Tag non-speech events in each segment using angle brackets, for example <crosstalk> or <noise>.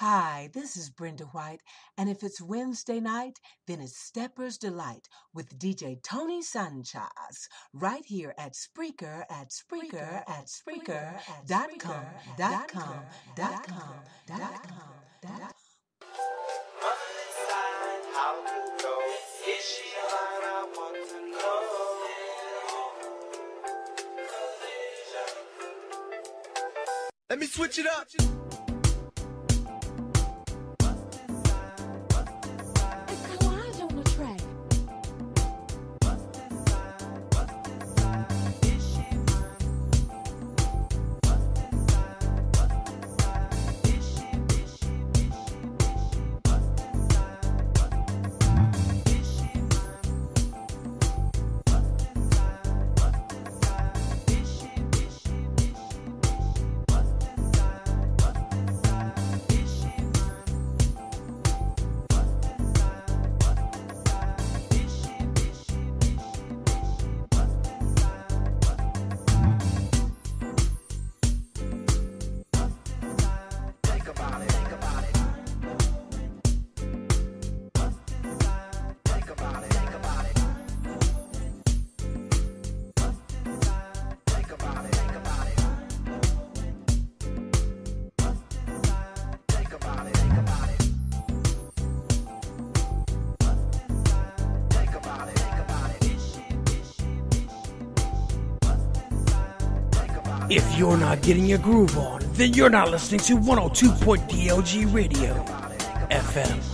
Hi, this is Brenda White, and if it's Wednesday night, then it's Stepper's Delight with DJ Tony Sanchez right here at Spreaker at Spreaker at Spreaker dot com dot com dot com dot com dot com. Let me switch it up. You're not getting your groove on, then you're not listening to 102.DLG Radio FM.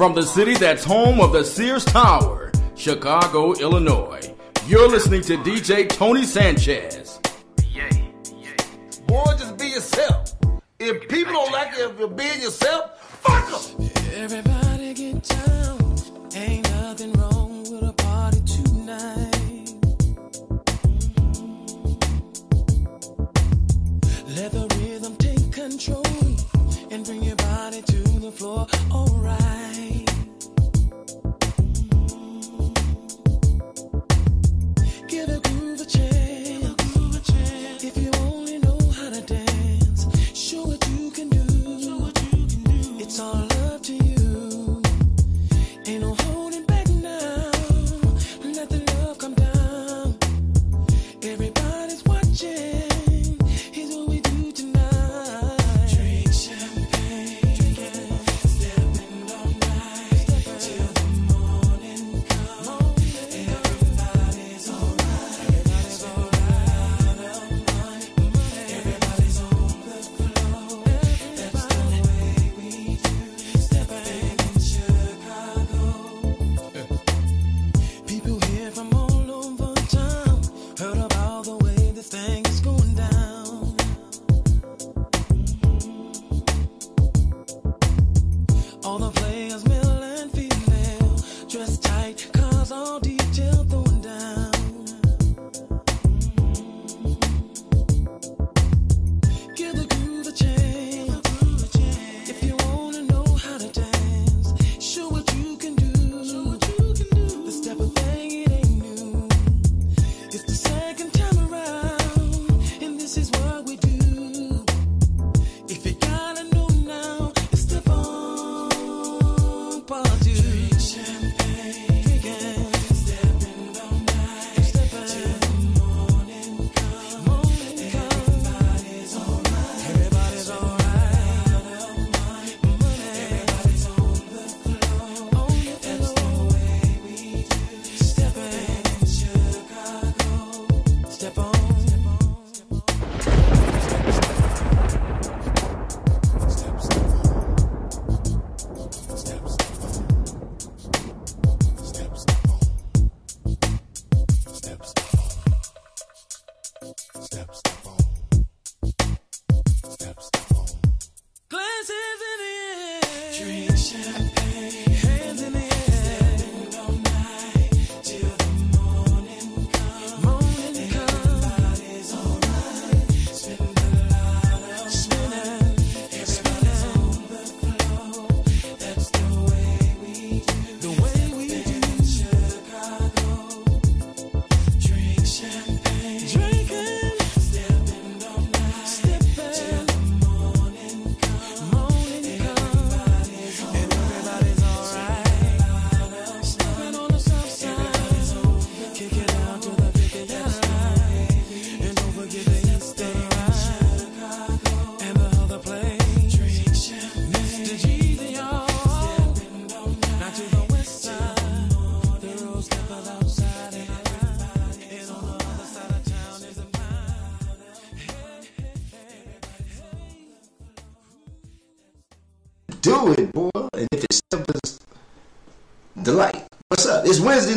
From the city that's home of the Sears Tower, Chicago, Illinois, you're listening to DJ Tony Sanchez. Boy, just be yourself. If people don't like you if you're being yourself,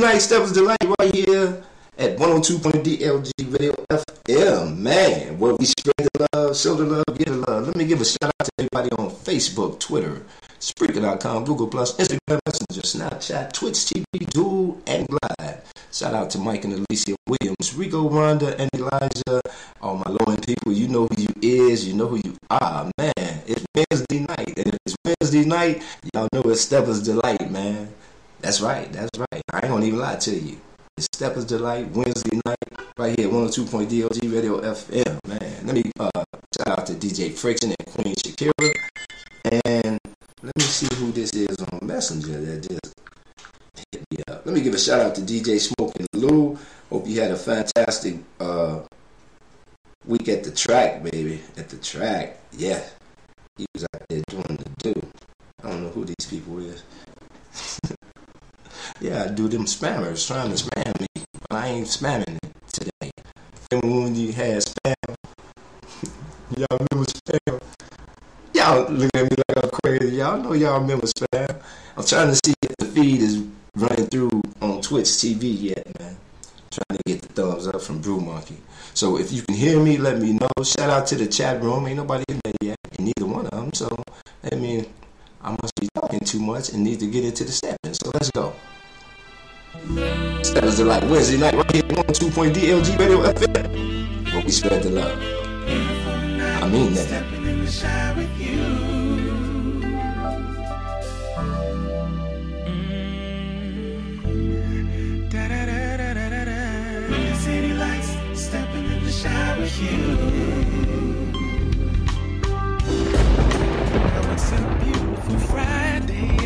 It's Wednesday night, Steppers Delight, right here at 102.DLG Radio FM, man. Where we spread the love, show the love, give the love. Let me give a shout out to everybody on Facebook, Twitter, Spreaker.com, Google Plus, Instagram Messenger, Snapchat, Twitch TV, Dual, and Glide. Shout out to Mike and Alicia Williams, Rico, Rhonda, and Elijah. All my end people, you know who you is, you know who you are, man. It's Wednesday night, and if it's Wednesday night, y'all know it's Steppers Delight, man. That's right, that's right. I ain't gonna even lie to you. It's Steppers Delight Wednesday night, right here, 102.DLG Radio FM, man. Let me uh, shout out to DJ Friction and Queen Shakira. And let me see who this is on Messenger that just hit me up. Let me give a shout out to DJ Smoking Lou. Hope you had a fantastic uh, week at the track, baby. At the track, yeah. He was out there doing the do. I don't know who these people is. Yeah, do them spammers trying to spam me, but I ain't spamming it today. Remember when you had spam? <laughs> y'all remember spam? Y'all look at me like I'm crazy. Y'all know y'all remember spam. I'm trying to see if the feed is running through on Twitch TV yet, man. Trying to get the thumbs up from Brew Monkey. So if you can hear me, let me know. Shout out to the chat room. Ain't nobody in there yet, and neither one of them. So I mean, I must be talking too much and need to get into the stepping. So let's go. Wednesday night right here on 2.DLG Radio FM. We spread the love. I mean that. It's a beautiful Friday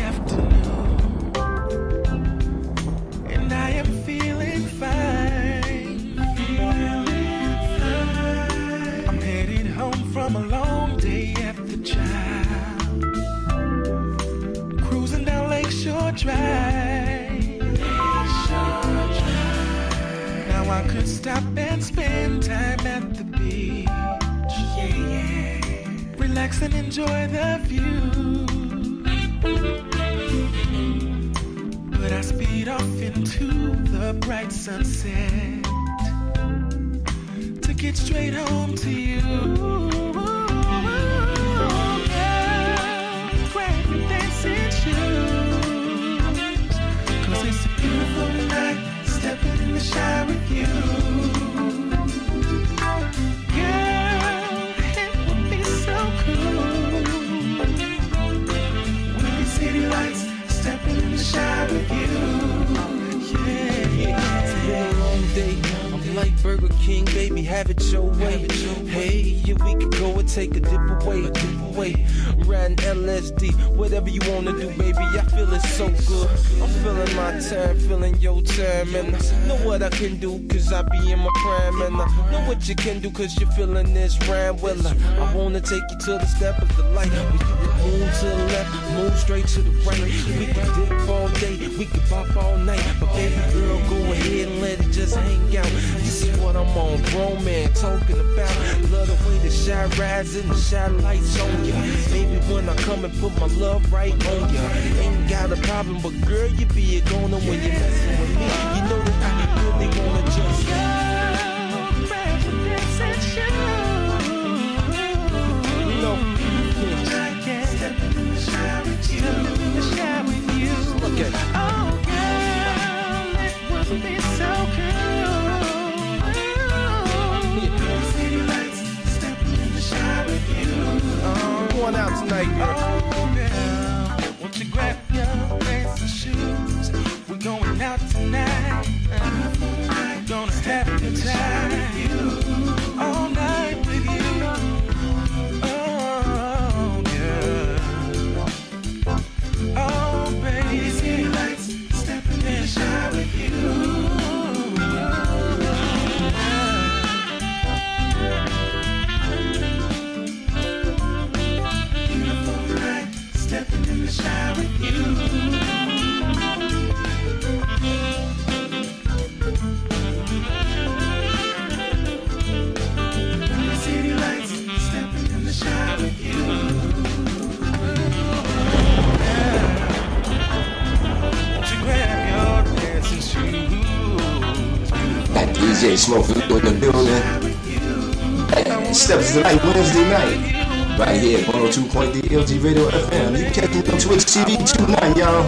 Cruising down Lakeshore Drive. Now I could stop and spend time at the beach. Yeah, yeah. Relax and enjoy the view. But I speed off into the bright sunset to get straight home to you. Stepping in with you. Girl, it would be so cool. City lights, stepping in the with you. Like Burger King, baby, have it your way. Hey, yeah, we could go and take a dip away, a dip away. Riding LSD, whatever you wanna do, baby. I feel it so good. I'm feeling my time, feeling your time, and I know what I can do, cause I be in my prime, and I know what you can do, cause you're feeling this rhyme. Well, I, I wanna take you to the step of the light. We can move to the left, move straight to the right. We can dip all day, we can pop all night, but baby girl, go ahead and let it just hang out. This is what I'm on, grown man talking about. Love the way the shine rides and the shine lights on ya. Baby, when I come and put my love right on ya, ain't got a problem, but girl, you be a goner when you're messing with me. You know that I really wanna just. Grab your dancing shoes. No, Look at. Oh, girl, it would be going out tonight, girl. Oh, girl, won't you grab your dancing shoes? We're going out tonight. Delight Wednesday night. Right here at 102.3 LG Radio FM. You catch me on Twitch TV tonight, y'all.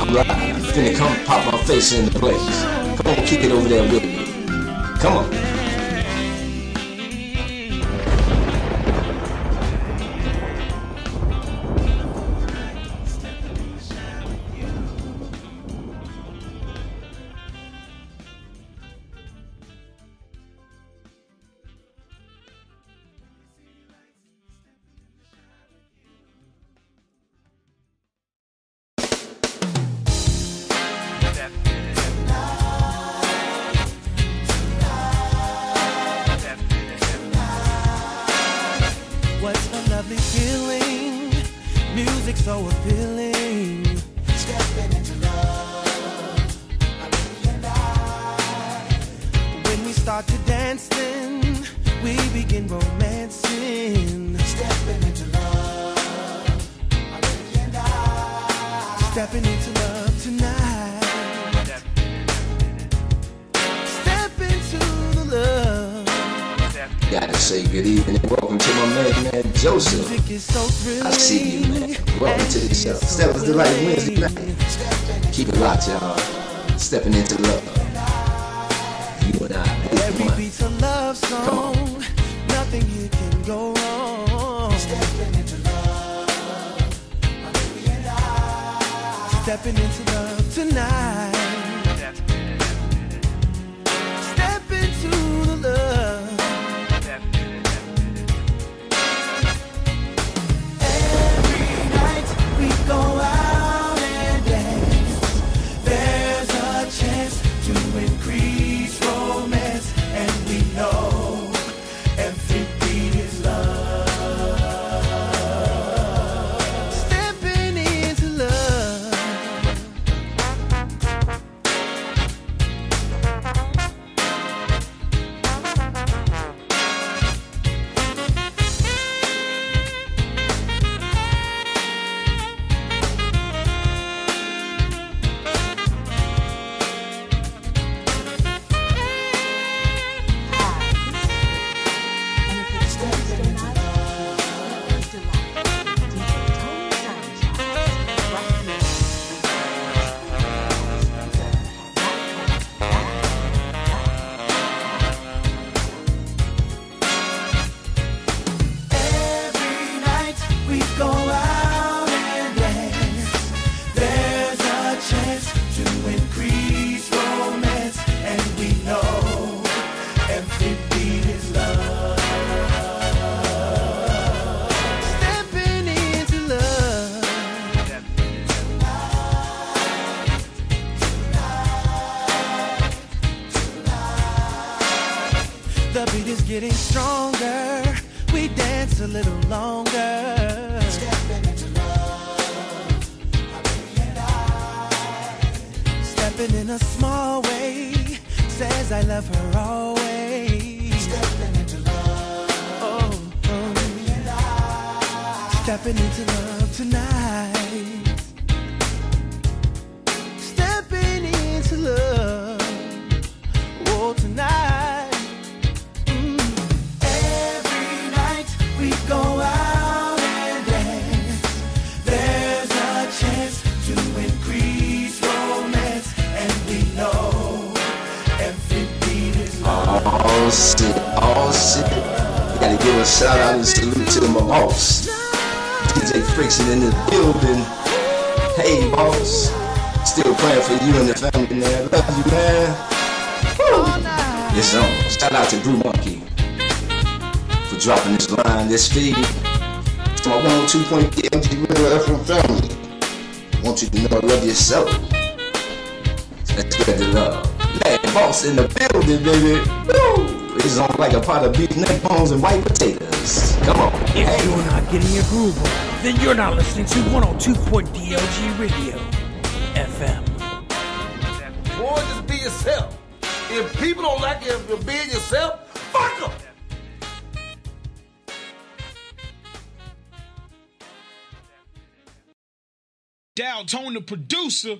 I'm live. Finna come pop my face in the place. Come on, kick it over there with me. Come on. Boss. DJ Friction in the building. Hey boss. Still praying for you and the family, man. Love you, man. Woo. It's on. Shout out to Brew Monkey for dropping this line, this feed. To my 102.3 MG Radio FM family. Want you to know I love you so. Let's spread the love. Man, boss in the building, baby. Woo! It's on like a pot of beef neck bones and white potatoes. Come on. If you're not getting your groove on, then you're not listening to 102.DLG Radio FM. Boy, just be yourself. If people don't like you for being yourself, fuck them. Dow Tone, the producer.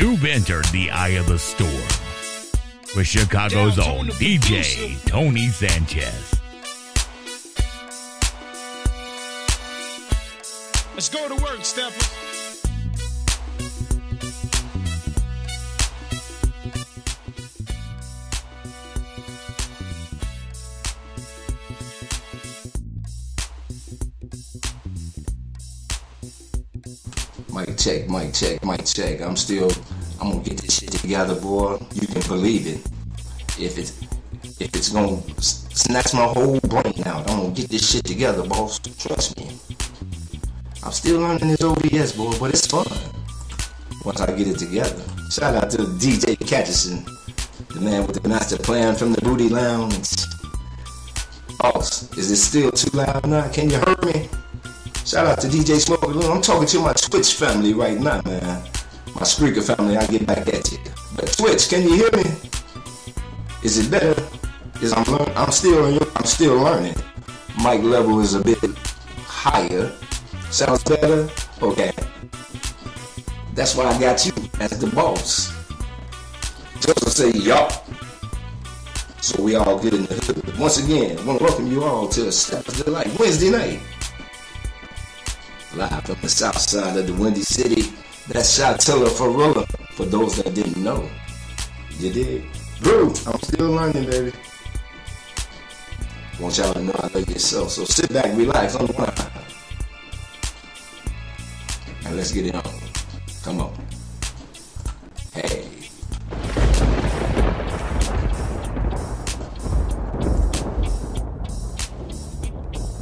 You've entered the eye of the storm with Chicago's own DJ. Tony Sanchez. Let's go to work, steppers. Check, mic check, mic check. I'm still, I'm gonna get this shit together, boy. You can believe it. If it's, if it's gonna snatch my whole brain out, I'm gonna get this shit together, boss. Trust me. I'm still learning this OBS, boy, but it's fun. Once I get it together. Shout out to DJ Catchison, the man with the master plan from the Booty Lounge. Boss, is it still too loud now? Can you hear me? Shout out to DJ Smoke. I'm talking to my Twitch family right now, man. My Spreaker family, I get back at you. But Twitch, can you hear me? Is it better? Is I'm I'm still I'm still learning. Mic level is a bit higher. Sounds better? Okay. That's why I got you as the boss. Joseph say yup. So we all good in the hood. Once again, I want to welcome you all to Steppers Delight Wednesday night. Live from the south side of the Windy City. That's Shatilla Farola, for those that didn't know. You did? Bro, I'm still learning, baby. Want y'all to know I love yourself. So sit back, relax, unwind. And let's get it on. Come on. Hey.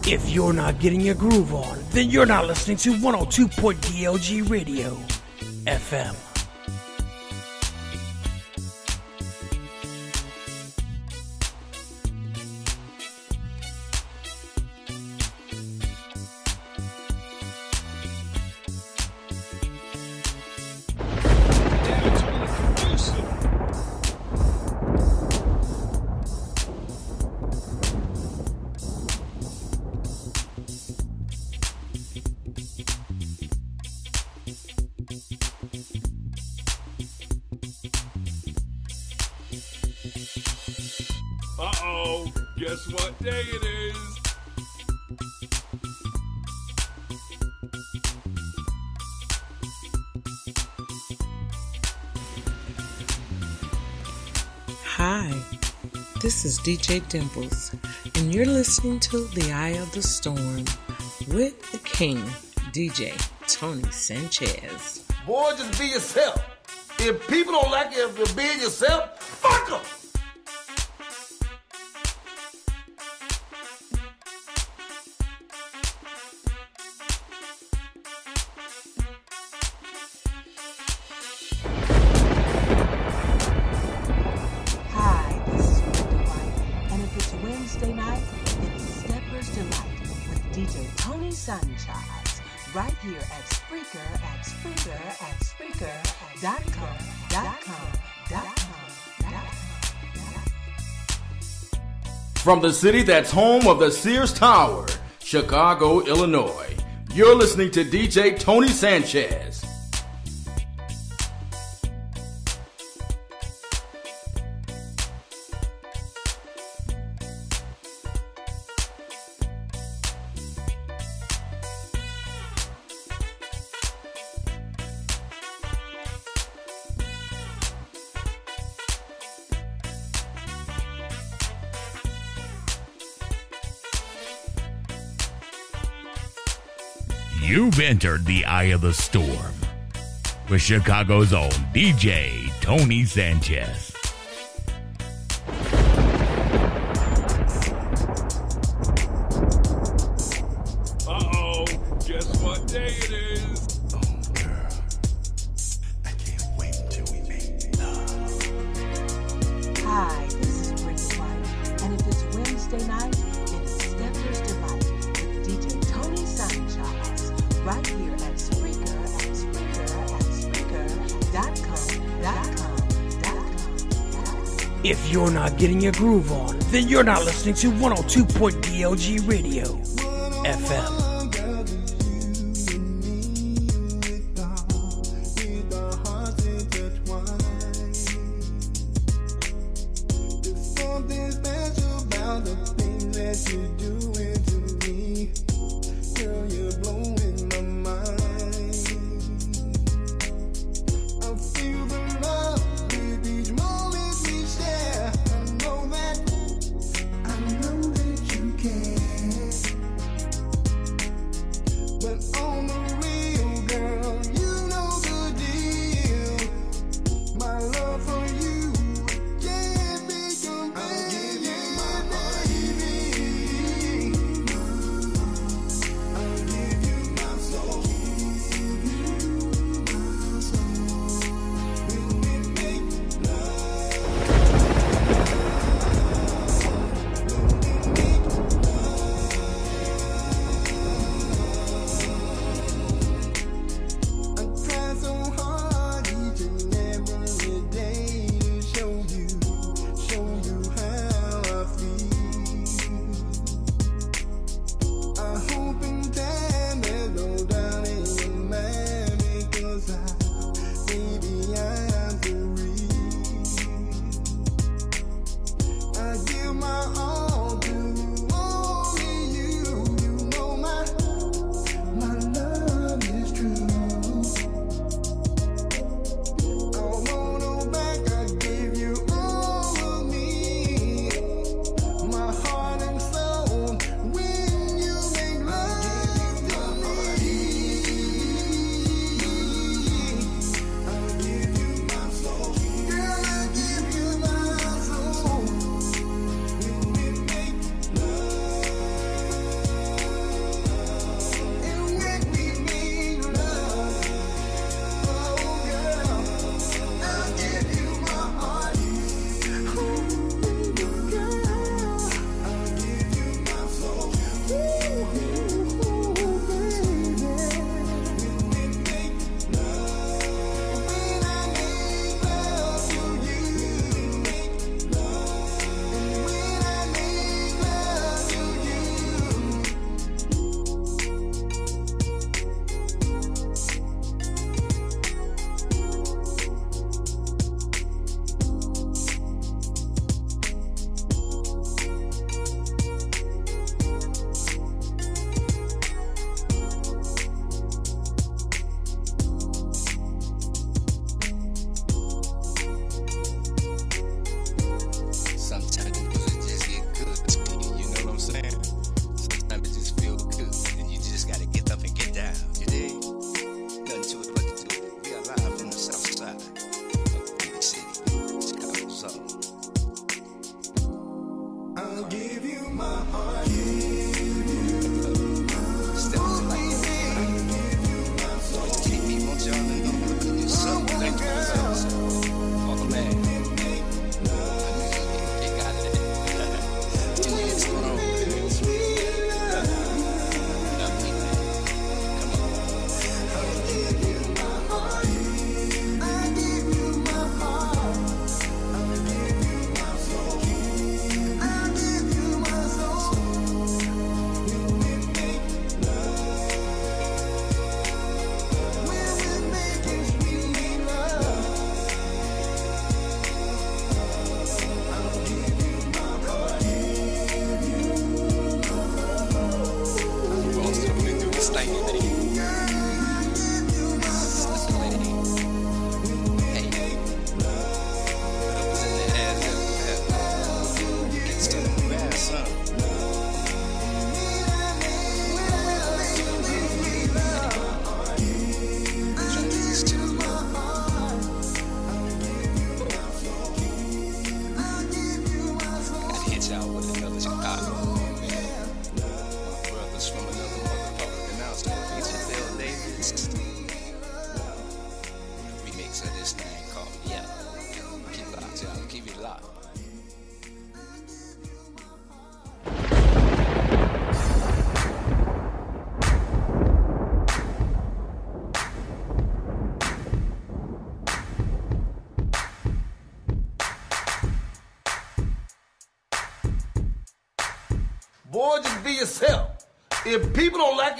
If you're not getting your groove on, then you're not listening to 102.DLG Radio FM. DJ Dimples, and you're listening to The Eye of the Storm with the King, DJ Tony Sanchez. Boy, just be yourself. If people don't like you if you're being yourself, fuck them. From the city that's home of the Sears Tower, Chicago, Illinois, you're listening to DJ Tony Sanchez. Entered the eye of the storm with Chicago's own DJ Tony Sanchez. Groove on, then you're not listening to 102.DLG Radio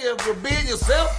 people don't you being yourself,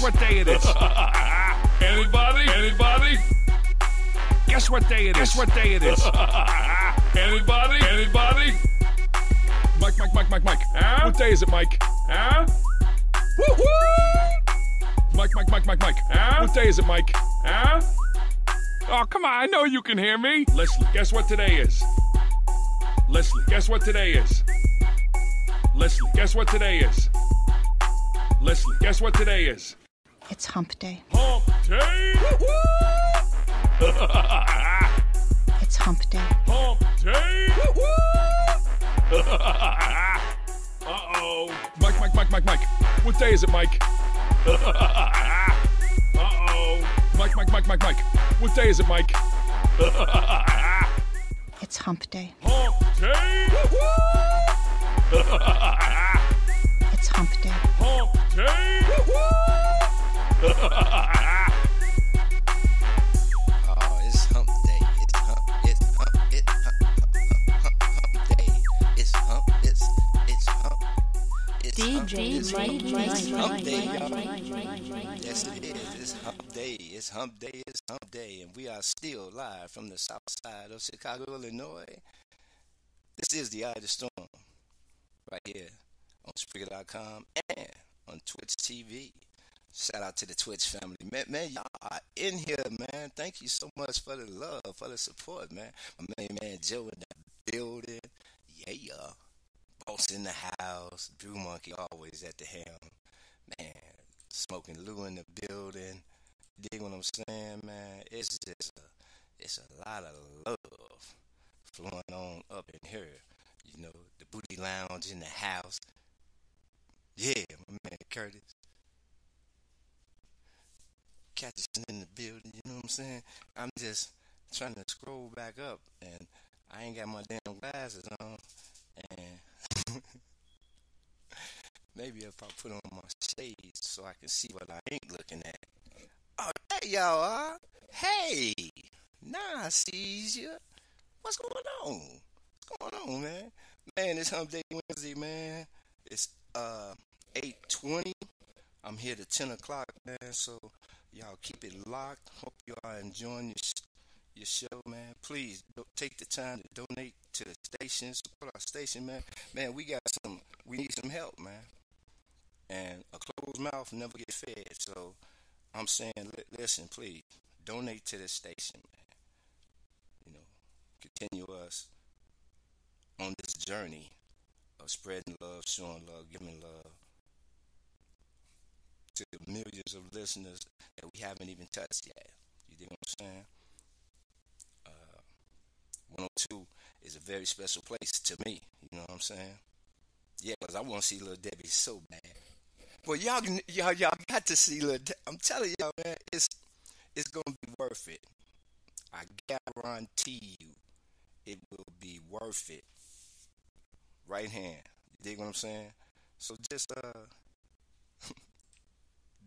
What day it is? <laughs> Anybody? Anybody? Guess what day it is? Guess what day it is? <laughs> Anybody? Anybody? Mike, Mike, Mike, Mike, Mike. Huh? What day is it, Mike? Huh? Woo-hoo! Mike, Mike, Mike, Mike, Mike. Huh? What day is it, Mike? Huh? Oh, come on, I know you can hear me. Leslie, guess what today is? Leslie, guess what today is? Leslie, guess what today is? Leslie, guess what today is? It's hump day. Hump day! it's hump day. Hump day! <laughs> uh oh. Mike, Mike, Mike, Mike, Mike. What day is it, Mike? <laughs> uh oh. Mike, Mike, Mike, Mike, Mike. What day is it, Mike? <laughs> it's hump day. Hump day! it's hump day. Hump day! Oh, it's hump day. It's hump. Day. It's hump. DJ. It's hump day, y'all. Yes, it is. It's hump day. It's hump day. It's hump day, and we are still live from the south side of Chicago, Illinois. This is the Eye of the Storm, right here on Spreaker.com and on Twitch TV. Shout out to the Twitch family, man. Man, y'all are in here, man. Thank you so much for the love, for the support, man. My main man Joe in the building, yeah. Boss in the house, Drew Monkey always at the helm, man. Smoking Lou in the building. Dig what I'm saying, man? It's just a, it's a lot of love flowing on up in here. You know, the booty lounge in the house. Yeah, my man Curtis. Catching in the building, you know what I'm saying? I'm just trying to scroll back up and I ain't got my damn glasses on and <laughs> maybe if I put on my shades so I can see what I ain't looking at. Oh, there y'all are. Hey, nah, I sees you. What's going on? What's going on, man? Man, it's Hump Day Wednesday, man. It's uh 8:20. I'm here to 10 o'clock, man. So y'all keep it locked. Hope you are enjoying your sh- your show, man. Please take the time to donate to the station, support our station, man. Man, we got some. We need some help, man. And a closed mouth never get fed. So I'm saying, li- listen, please donate to the station, man. You know, continue us on this journey of spreading love, showing love, giving love to the millions of listeners that we haven't even touched yet. You dig what I'm saying? Uh, 102 is a very special place to me. You know what I'm saying? Yeah, because I want to see Little Debbie so bad. Well, y'all, y'all, y'all got to see Little. De- I'm telling y'all, man, it's it's gonna be worth it. I guarantee you, it will be worth it. Right hand. You dig what I'm saying? So just uh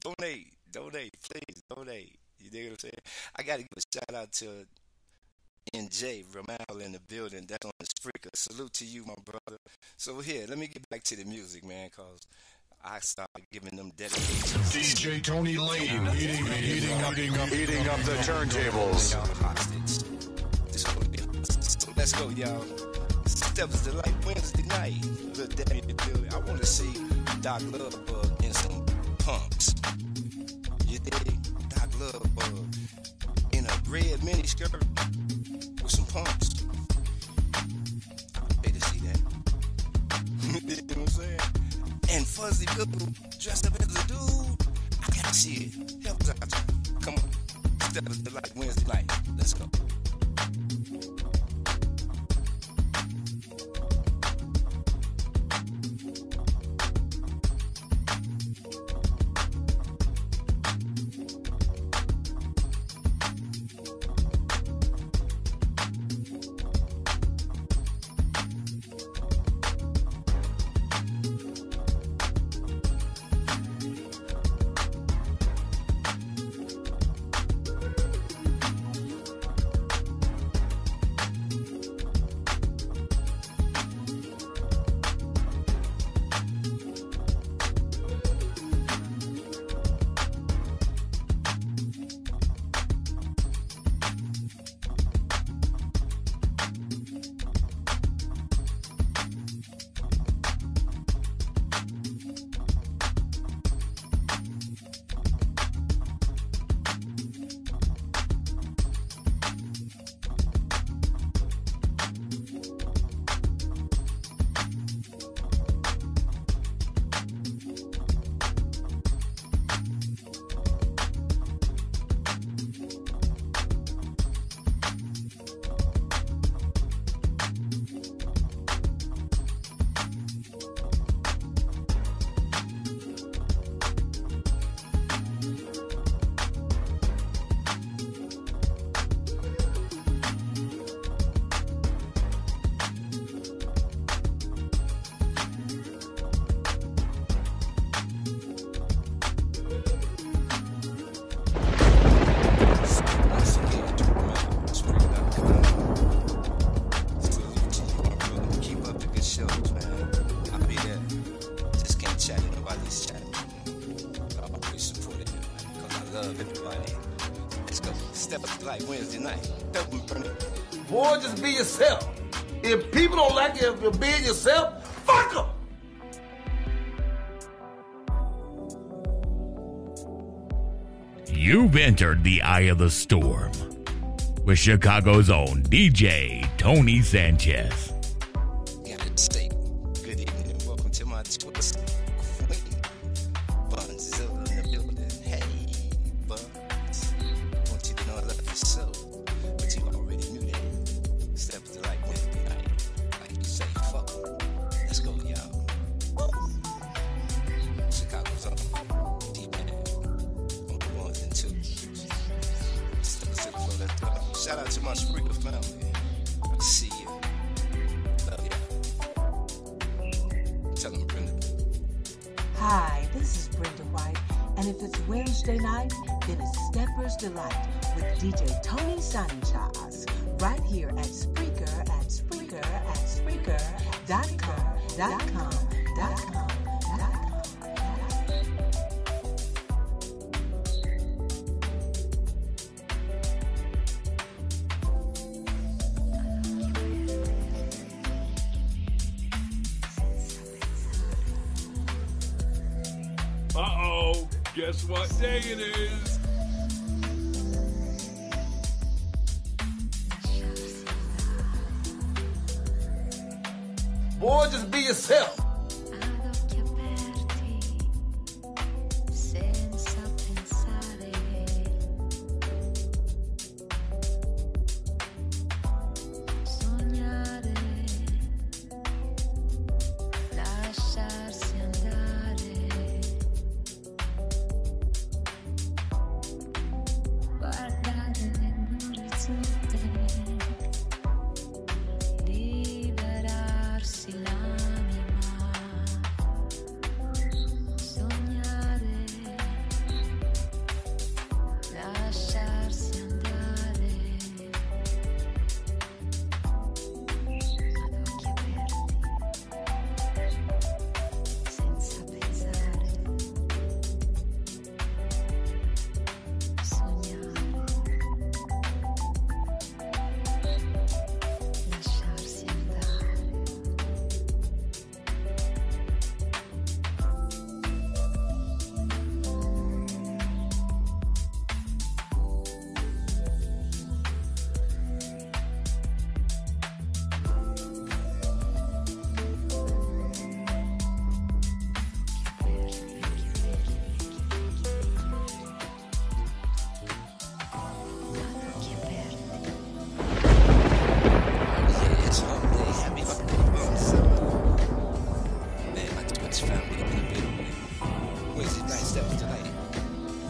donate, donate, please donate. You dig what I'm saying? I gotta give a shout out to NJ Ramal in the building. That's on the Spreaker. Salute to you, my brother. So here, let me get back to the music, man, cause I started giving them dedications. DJ Tony Lane eating, eating up, eating up, eating up the turntables. So let's go, y'all. Steppers Delight Wednesday night. Little Daddy in the building. I want to see Doc Lovebug uh, in pumps. You dig? Doc Lovebug uh, in a red mini skirt with some pumps. I pay to see that. <laughs> you know what I'm saying? And Fuzzy Bill dressed up as a dude. I gotta see it. Help us out. Come on. Steppers Delight Wednesday night. Let's go. if you're being yourself, fuck them. You've entered the eye of the storm with Chicago's own DJ Tony Sanchez.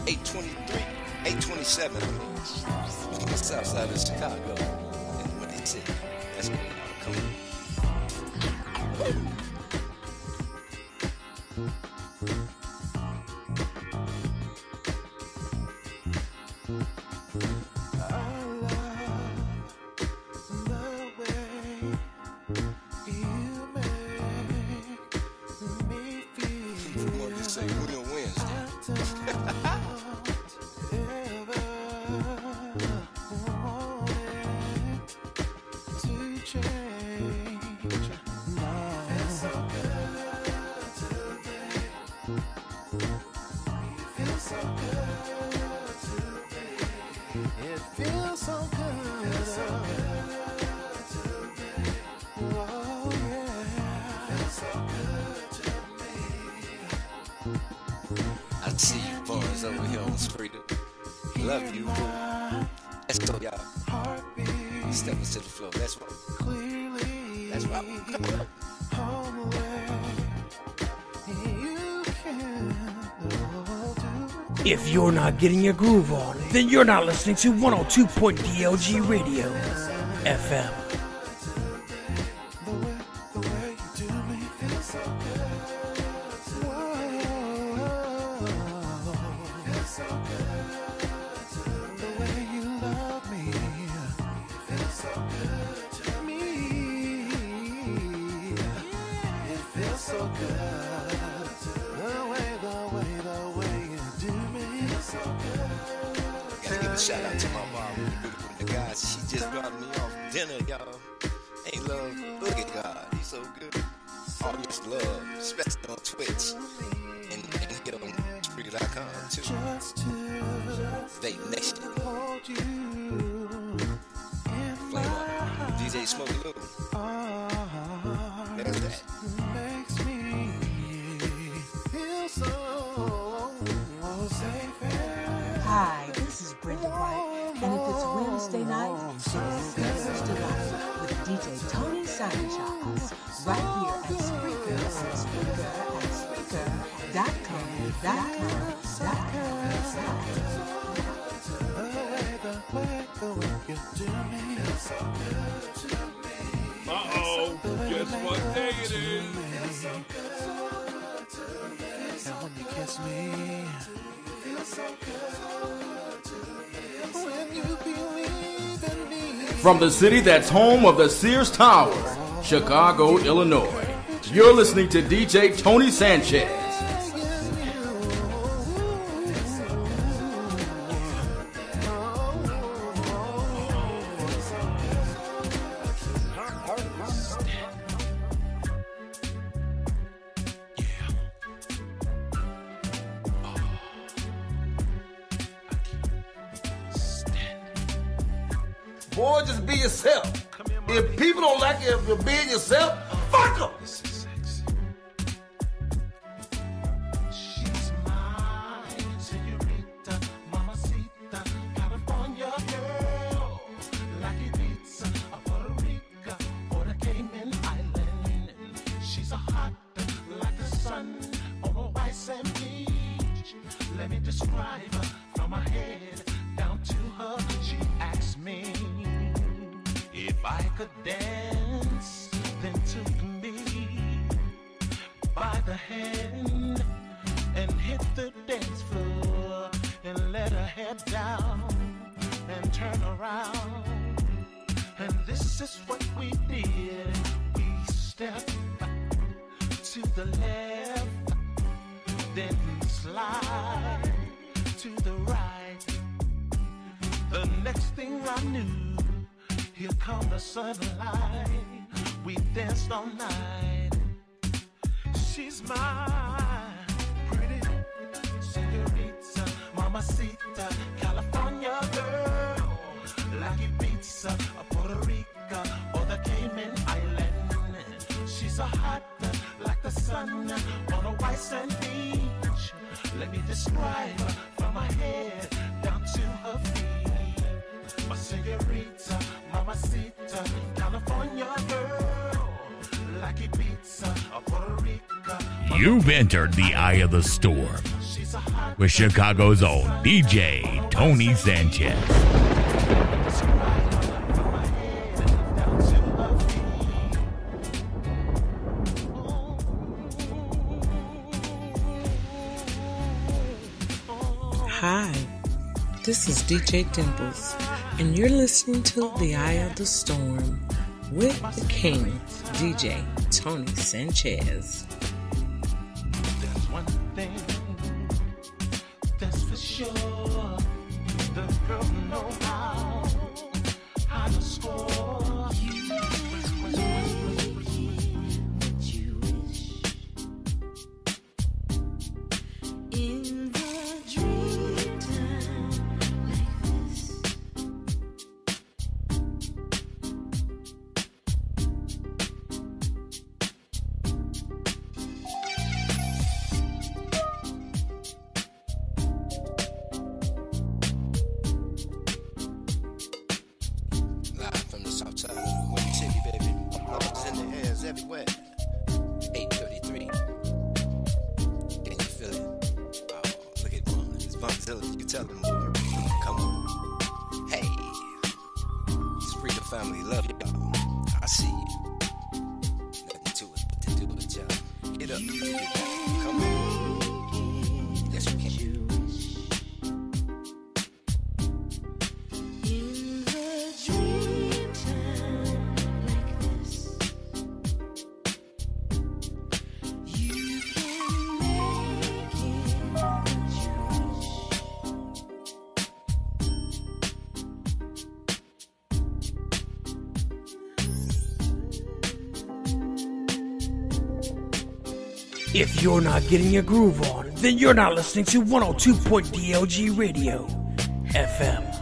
823, 827 on the south side of Chicago. And what they say, that's when I'm coming. Woo! not getting your groove on, then you're not listening to 102.dlg Radio FM. From the city that's home of the Sears Tower, Chicago, Illinois, you're listening to DJ Tony Sanchez. Then slide to the right. The next thing I knew, here come the sunlight. We danced all night. She's my pretty senorita, mamacita, California girl, like Ibiza, or Puerto Rico, or the Cayman Island. She's a hot like the sun on a white sand beach. Let me describe her from her head down to her feet. My senorita, mamacita, California girl, like or Puerto Rico. You've entered the eye of the storm with Chicago's own DJ Tony Sanchez. Hi, this is DJ Dimples, and you're listening to The Eye of the Storm with the King, DJ Tony Sanchez. Thing that's for sure. The girl know you're not getting your groove on, then you're not listening to 102.DLG Radio FM.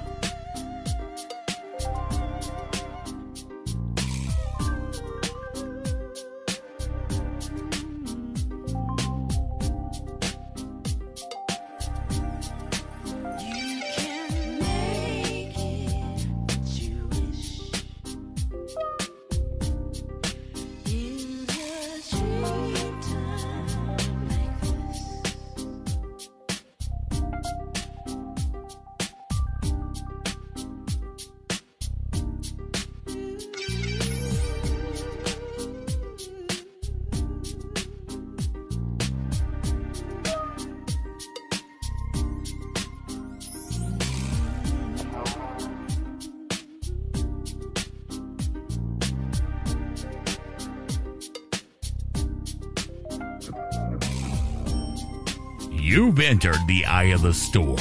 Entered the eye of the storm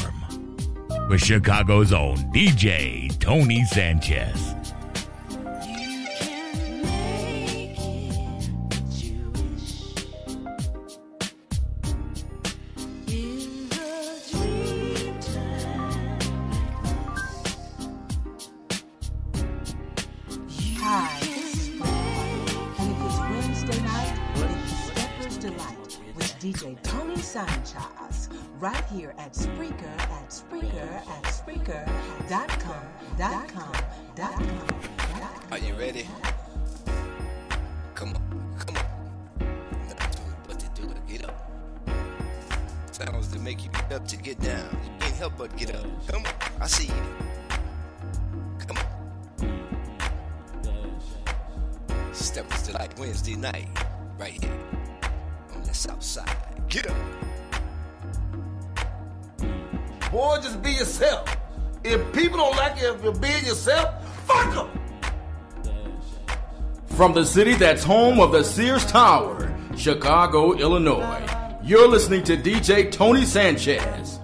with Chicago's own DJ Tony Sanchez. With DJ Tony Sanchez, right here at Spreaker, at Spreaker, at Spreaker.com, dot com, dot com. dot. Are you ready? Come on, come on. Nothing to do it. Get up. Sounds to make you get up to get down. You can't help but get up. Come on, I see you. Come on. Steppers Delight Wednesday night, right here the south side. Get up. Boy, just be yourself. If people don't like you if you're being yourself, fuck them. From the city that's home of the Sears Tower, Chicago, Illinois, you're listening to DJ Tony Sanchez.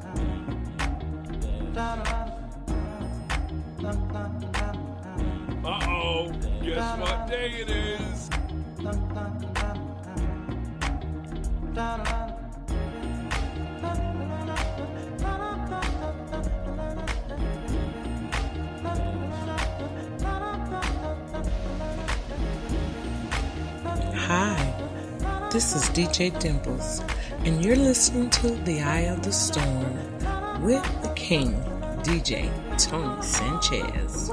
This is DJ Dimples, and you're listening to The Eye of the Storm with the King, DJ Tony Sanchez.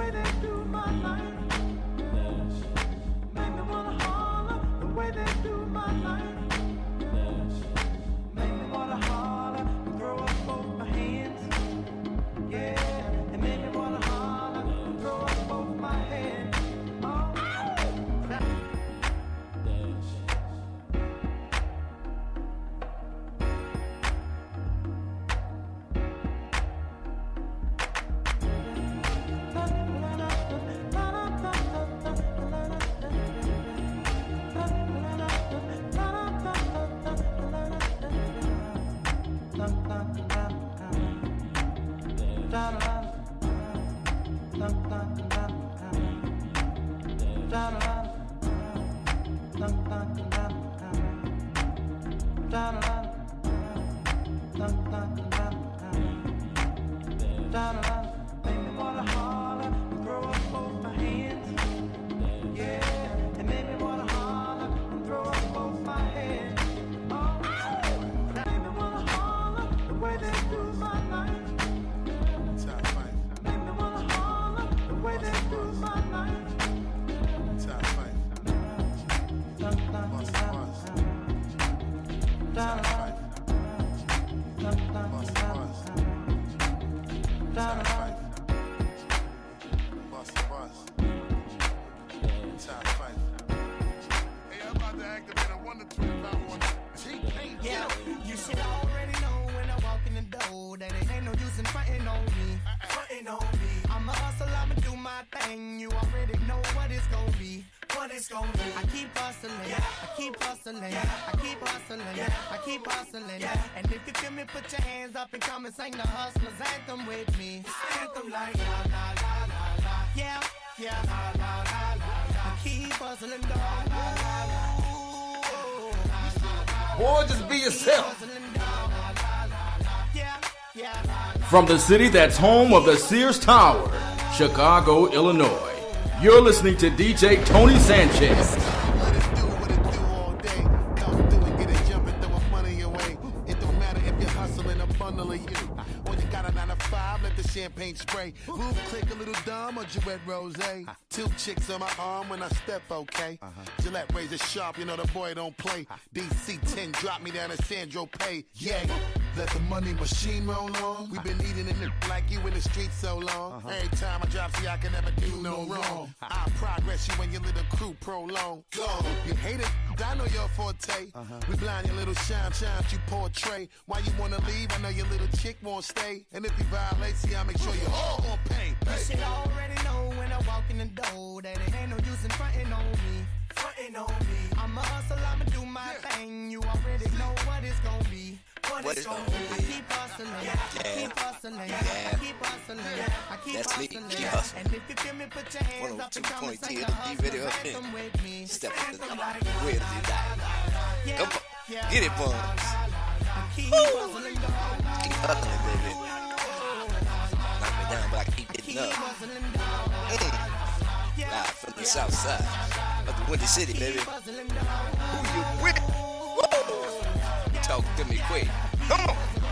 From the city that's home of the Sears Tower, Chicago, Illinois, you're listening to DJ Tony Sanchez. Chicks on my arm when I step, okay? Uh-huh. Gillette razor sharp, you know the boy don't play. DC 10 drop me down at Sandro Pay. Yeah, let the money machine roll on. we been eating in it like you in the streets so long. Every time I drop, see, I can never do no wrong. <laughs> I progress you when your little crew prolong. Go, you hate it, I know your forte. Uh-huh. We blind your little shine, shine, you portray. Why you wanna leave? I know your little chick won't stay. And if you violate, see, I make sure you all gon' pay. You should already know when I walk in the door that it ain't no use in frontin' on me. Frontin' on me. I'm a hustle, I'ma do my thing. You already know what it's gonna be. What, it's gonna be. I keep hustling, I keep hustling, I keep hustling, I keep That's me. hustling. Keep hustling. And if you feel me, put your hands up and come and 102.10 sing the the hustle video anthem with me. Step to the Anthem Where does he die? Come on. Get it, Buns. Keep hustling, dog. Keep hustling, baby. Knock me down, but I keep getting up. From the south side of the Windy City, baby. Who you with? Woo! Talk to me quick. Come on.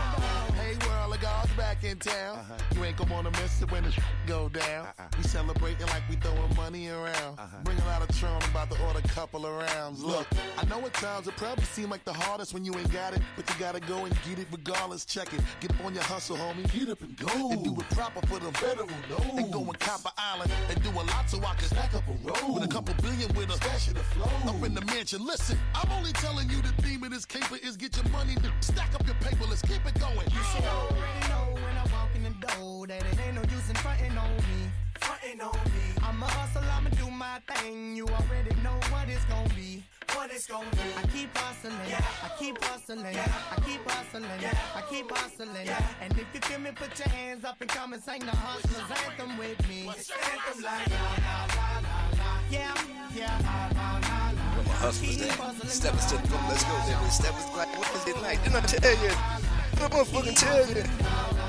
Back in town. Uh-huh. You ain't gonna wanna miss it when it go down. Uh-uh. We celebrating like we throwing money around. Uh-huh. Bring a lot of Tron, about to order a couple of rounds. Look, I know at times it probably seem like the hardest when you ain't got it, but you gotta go and get it regardless. Check it. Get up on your hustle, homie. Get up and go. And do it proper for the federal know. And go and Copper Island and do a lot so I can stack up a roll. With a couple billion with a stash of the flow. Up in the mansion. Listen, I'm only telling you the theme of this caper is get your money, stack up your paper. Let's keep it going. You should already know when I walk in the door that it ain't no use in frontin' on me. Frontin' on me. I'm a hustle, I'ma do my thing. You already know what it's gonna be. What it's gonna be. I keep hustling, I keep hustling, I keep hustling, I keep hustling. And if you feel me, put your hands up and come and sing the hustlers anthem with me. Anthem like la la la la la. Yeah, yeah, la la la la. Where my hustlers at? Step us to the room. Let's go, baby. Step us like Wednesday night. Didn't I tell you? I motherfucking tell you?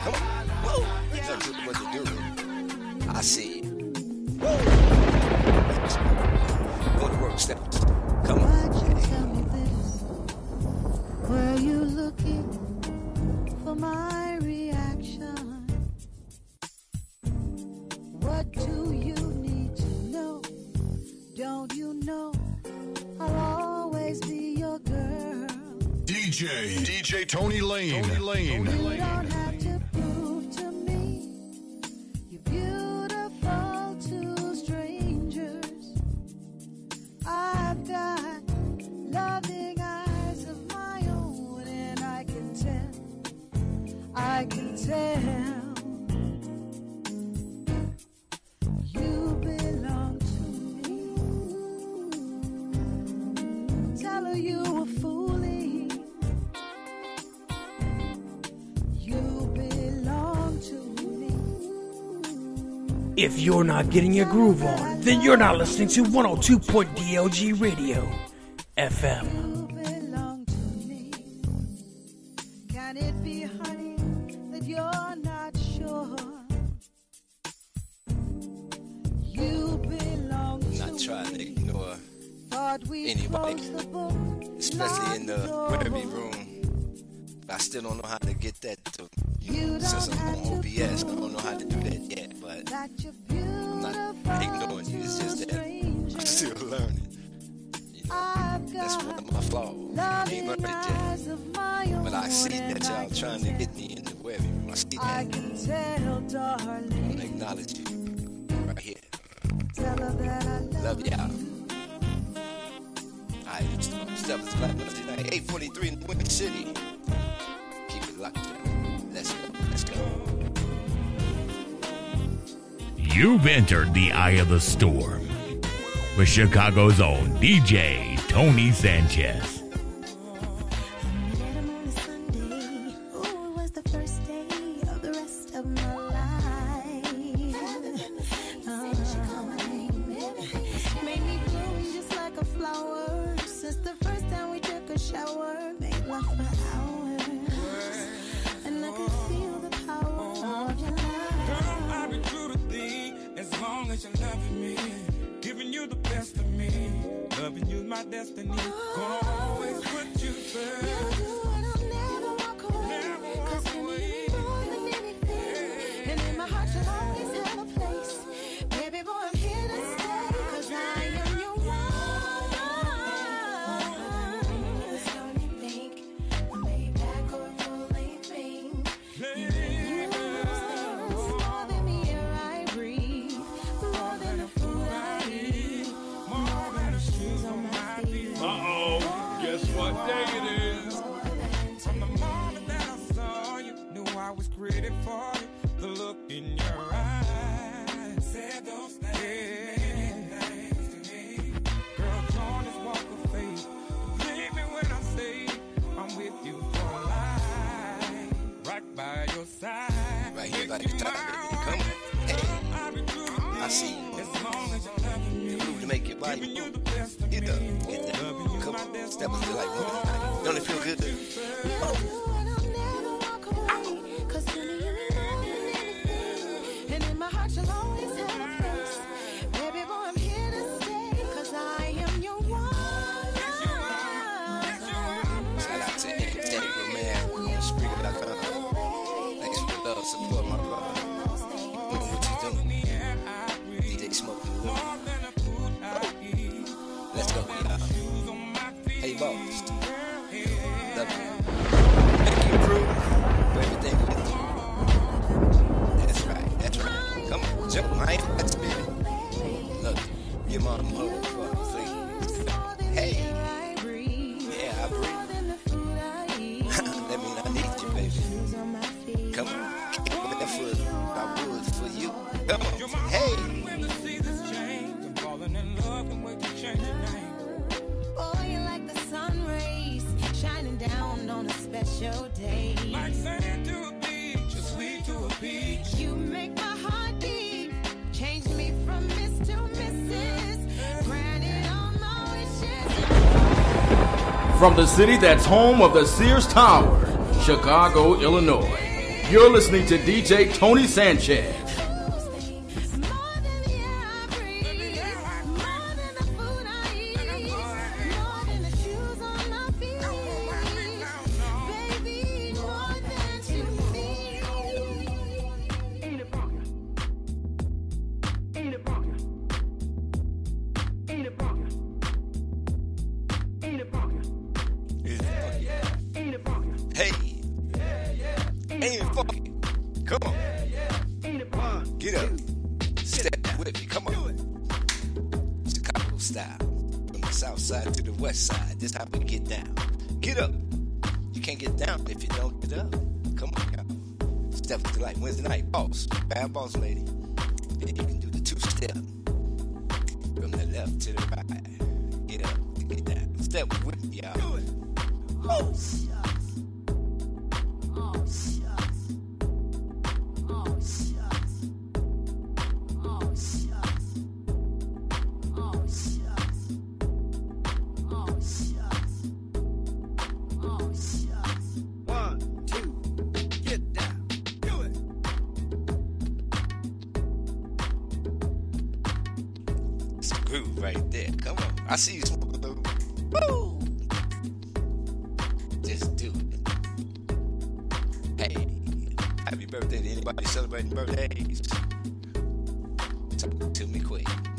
Come on. Whoa. That's you do. I see you. Woo. Go to work, step. Come on. Were you looking for my reaction? What do you need to know? Don't you know DJ, DJ Tony Lane. Tony Lane. You don't have to prove to me you're beautiful to strangers. I've got loving eyes of my own, and I can tell, I can tell. You belong to me. Tell her you If you're not getting your groove on, then you're not listening to 102.DLG Radio FM. belong to me. Can it be, honey, that you're not sure? You belong I'm to not trying to ignore anybody, closed the book, especially in the locked Webby room. I still don't know how to get that to, you You know, since I'm on OBS, I don't know how to do that yet, but I'm not ignoring you. It's just that I'm still learning. I've That's one of my flaws. I ain't learned it yet. eyes of my own, But I see that y'all trying to get me in the room. I see I that. can tell, darling. I want to acknowledge you right here. Tell her that I love Love y'all. Wednesday night, 843 in City. Keep it locked down. Let's go. Let's go. You've entered the eye of the storm with Chicago's own DJ Tony Sanchez. loving you's my destiny. Gonna always put you first. From the city that's home of the Sears Tower, Chicago, Illinois, you're listening to DJ Tony Sanchez.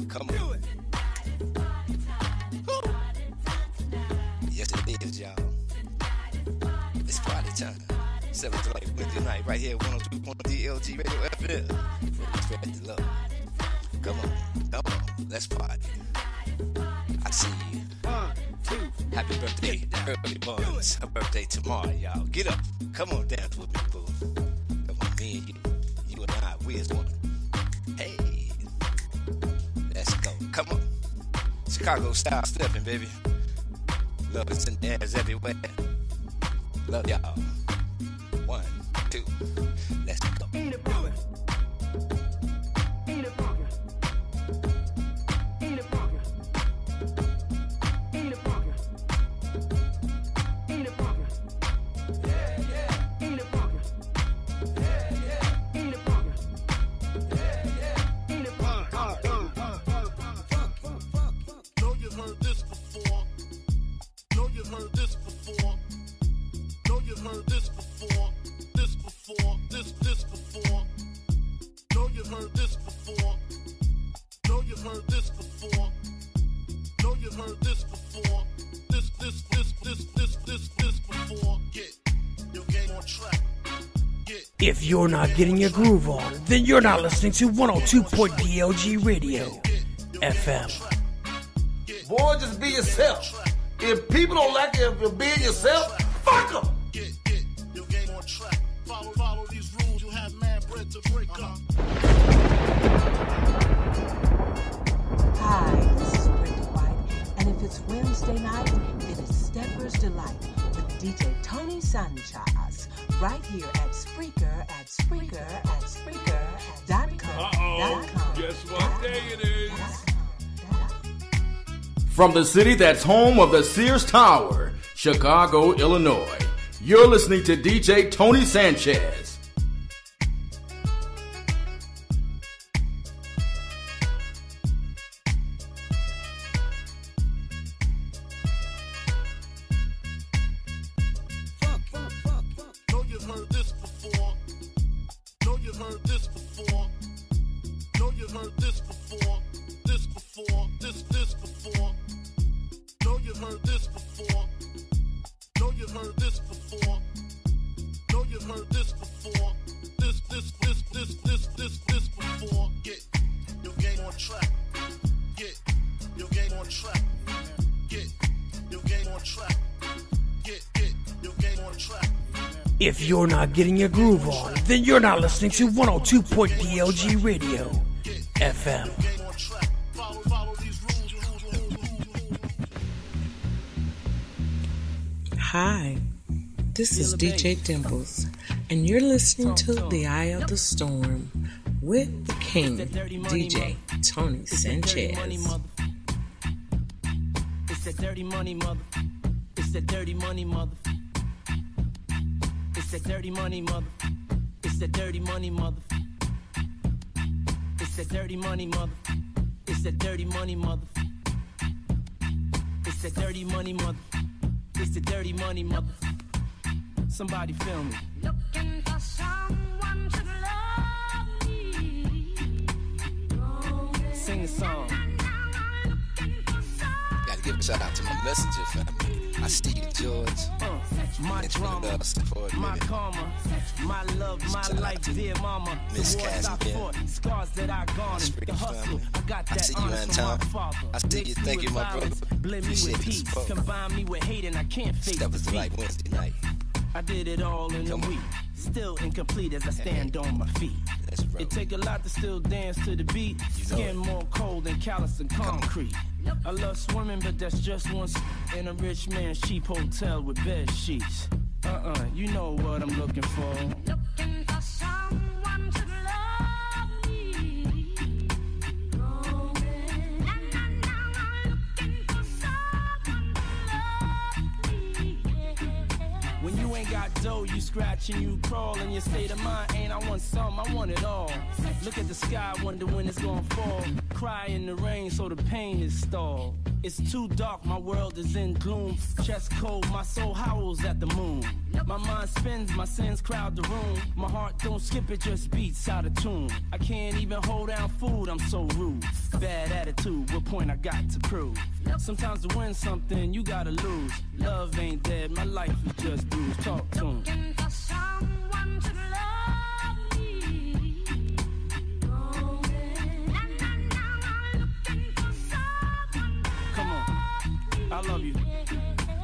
Come on. Do it. Yes, it is, y'all. It's party time. 7 to 8 Wednesday night, right here, 102.1 DLG Radio FM. Spread the love. Come on, come on, let's party. I see you. Happy birthday, early buns. Her birthday tomorrow, y'all. Get up. Come on, dance with me, boo. Chicago style stepping, baby. Love is in the everywhere. Love y'all. You're not getting your groove on, then you're not listening to 102.DLG Radio FM. Boy, just be yourself. If people don't like you if you're being yourself, fuck them. From the city that's home of the Sears Tower, Chicago, Illinois, you're listening to DJ Tony Sanchez. You're not getting your groove on, then you're not listening to 102.DLG Radio FM. Hi, this is DJ Dimples, and you're listening to The Eye of the Storm with the King, DJ Tony Sanchez. It's that dirty money, mother. It's that dirty money, mother. It's that dirty money, mother. It's that dirty money, mother. It's that dirty money, mother. It's that dirty money, mother. It's that dirty money, mother. It's the dirty money, mother. Somebody film me. Looking for someone to love me. Sing the song. Gotta give a shout out to my messenger family. I see you, George. Uh, my drama, us for a my karma, my love, my life, dear mama. Miss the wars I fought, scars that I garnered, the hustle. I got that honor from my father. I see you. Thank you, my brother. Blend me with peace, combine me with hate, and I can't face That was the right Wednesday night. I did it all in a week. Still incomplete as I stand on my feet. It take a lot to still dance to the beat. Skin more cold than callous and concrete. I love swimming, but that's just once in a rich man's cheap hotel with bed sheets. Uh-uh, you know what I'm looking for. Looking for you scratch and you crawl, and your state of mind ain't I want some, I want it all. Look at the sky, wonder when it's gonna fall. Cry in the rain, so the pain is stalled. It's too dark, my world is in gloom. Chest cold, my soul howls at the moon. My mind spins, my sins crowd the room. My heart don't skip, it just beats out of tune. I can't even hold down food, I'm so rude. Bad attitude, what point I got to prove? Sometimes to win something, you gotta lose. Love ain't dead, my life is just bruised. Talk to 'em. I love you.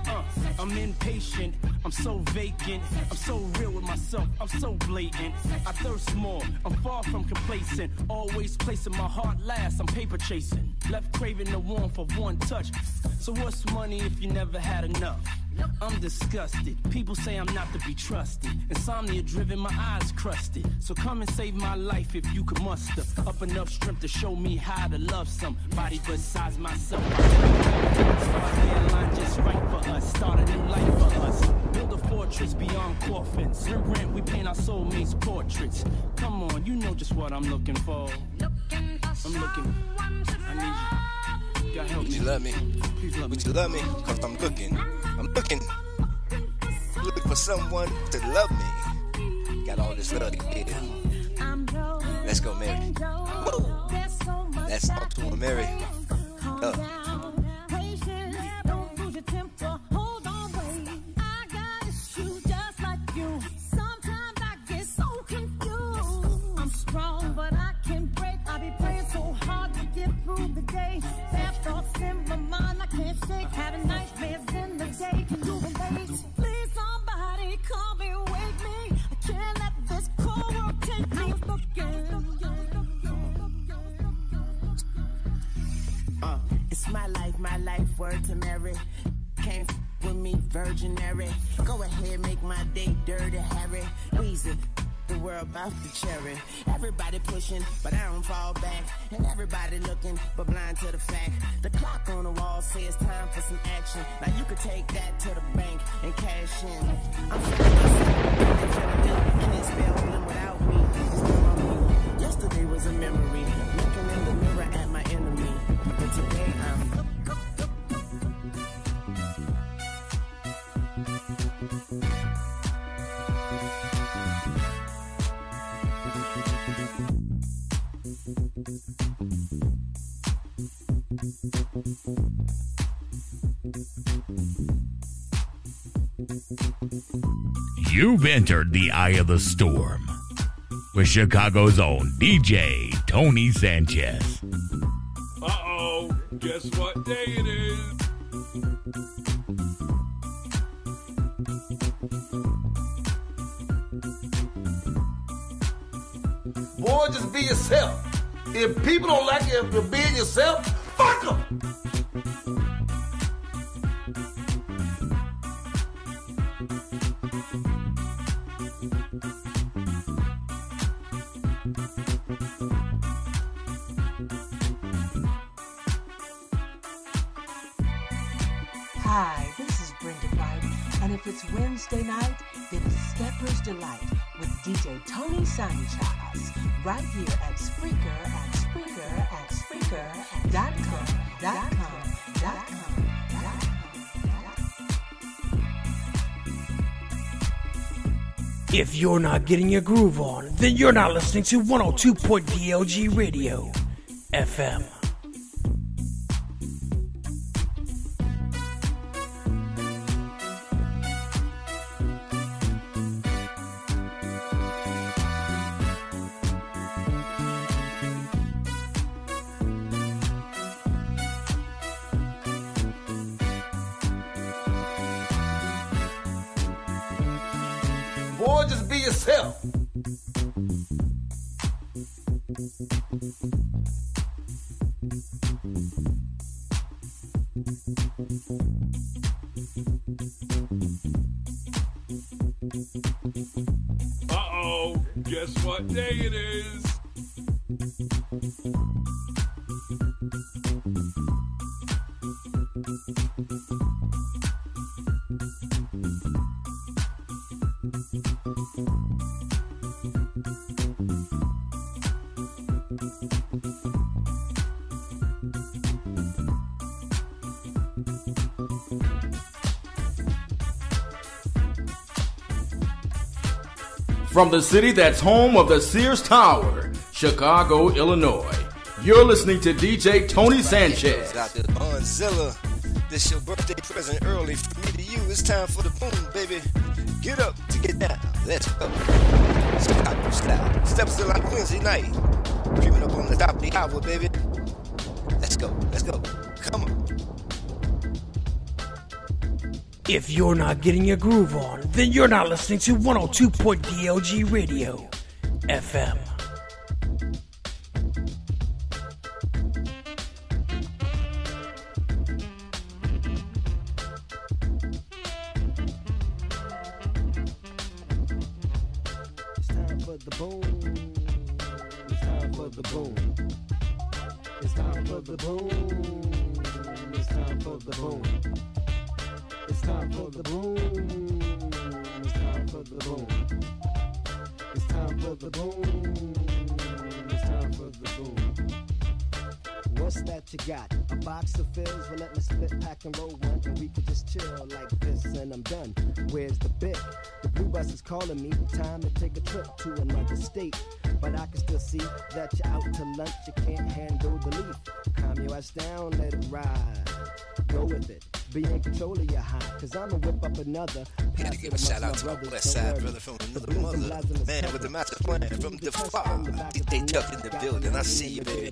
Uh, I'm impatient. I'm so vacant. I'm so real with myself. I'm so blatant. I thirst more. I'm far from complacent. Always placing my heart last. I'm paper chasing. Left craving the warmth of one touch. So what's money if you never had enough? I'm disgusted. People say I'm not to be trusted. Insomnia driven, my eyes crusted. So come and save my life if you could muster up enough strength to show me how to love somebody besides myself. Stars align just right for us. Start a new life for us. Build a fortress beyond coffins. Rembrandt, we paint our soulmates' portraits. Come on, you know just what I'm looking for. I'm looking. I need you. Gotta help Would you love me? Please love me. Would you love me? Cause I'm looking. I'm looking. Looking for someone to love me. Got all this love to give. Let's go, Mary. Woo! Let's talk to her, Mary. Having nightmares in the day, can you relate? Please, somebody wake me. I can't let this cold world take me. Uh, it's my life, my life, word to Mary. Can't with me, virginary. Go ahead, make my day dirty, Harry. Weezy, the world about to cherry. Everybody pushing, but I don't fall back. And everybody looking, but blind to the fact. The clock on the wall says time for some action. Now you could take that to the bank and cash in. I'm feeling they feeling me. Can't spell them without me. Yesterday was a memory. Looking in the mirror at my enemy. But today You've entered the eye of the storm with Chicago's own DJ Tony Sanchez. Uh oh, guess what day it is? Boy, just be yourself. If people don't like you for being yourself, fuck. Hi, this is Brenda White, and if it's Wednesday night, then it's Stepper's Delight DJ Tony Sanchez, right here at Spreaker, at Spreaker, at Spreaker, dot com, dot com, dot com, If you're not getting your groove on, then you're not listening to 102.DLG Radio FM. From the city that's home of the Sears Tower, Chicago, Illinois. You're listening to DJ Tony Sanchez. Bonzilla. This your birthday present early from me to you. It's time for the boom, baby. Get up to get down. Let's go. Chicago style. Stepper's Delight Wednesday night. Creeping up on the top of the hour, baby. Let's go. Let's go. Come on. If you're not getting your groove on, then you're not listening to 102.DLG Radio FM. See you, baby.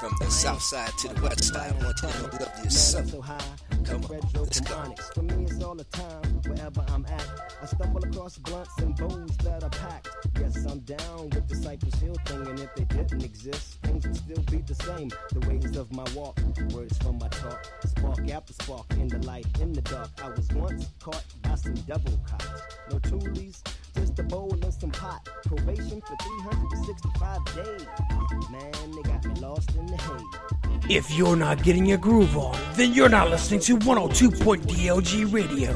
From the south side to the west side. I want you to know love yourself. If you're not getting your groove on, then you're not listening to 102.DLG Radio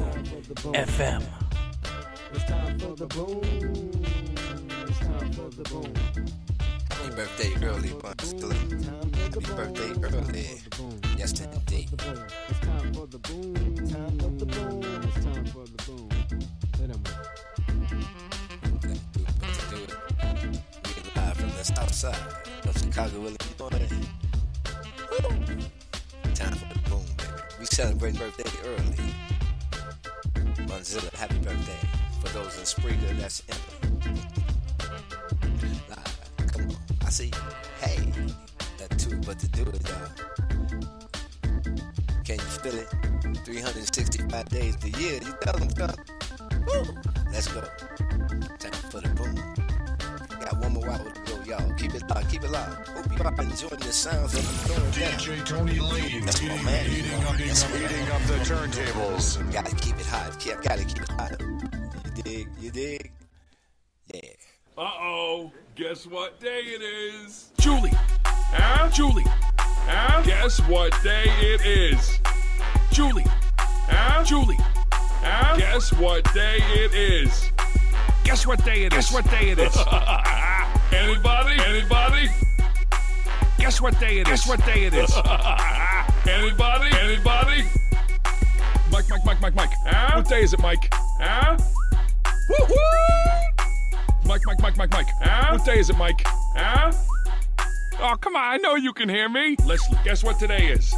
FM. It's time for the boom. It's time for the boom. Happy birthday early, Bunch. Happy birthday early. Yes, in Spreaker, that's Emma. Live. Come on. I see. Hey. That too, but to do it, y'all. Can you feel it? 365 days a year. You tell them, son. Woo! Let's go. Time for the boom. Got one more hour to go, y'all. Keep it loud, keep it loud. Hope you are enjoying the sounds of them going down. DJ Tony Lane. That's my man. Heating up, That's my heating up the turntables. Gotta keep it hot. Gotta keep it hot. You dig? Yeah. Uh oh. Guess what day it is? Julie. Huh? Julie. Huh? Guess what day it is? Julie. Huh? Julie. Huh? Guess what day it is? Guess what day it is? Guess what day it is? <laughs> Anybody? Anybody? Guess what day it is? Guess what day it is? <laughs> Anybody? Anybody? Mike, Mike, Mike, Mike, Mike. Huh? What day is it, Mike? Huh? Woo-hoo! Mike, Mike, Mike, Mike, Mike. Huh? What day is it, Mike? Huh? Oh, come on. I know you can hear me. Leslie, guess what today is?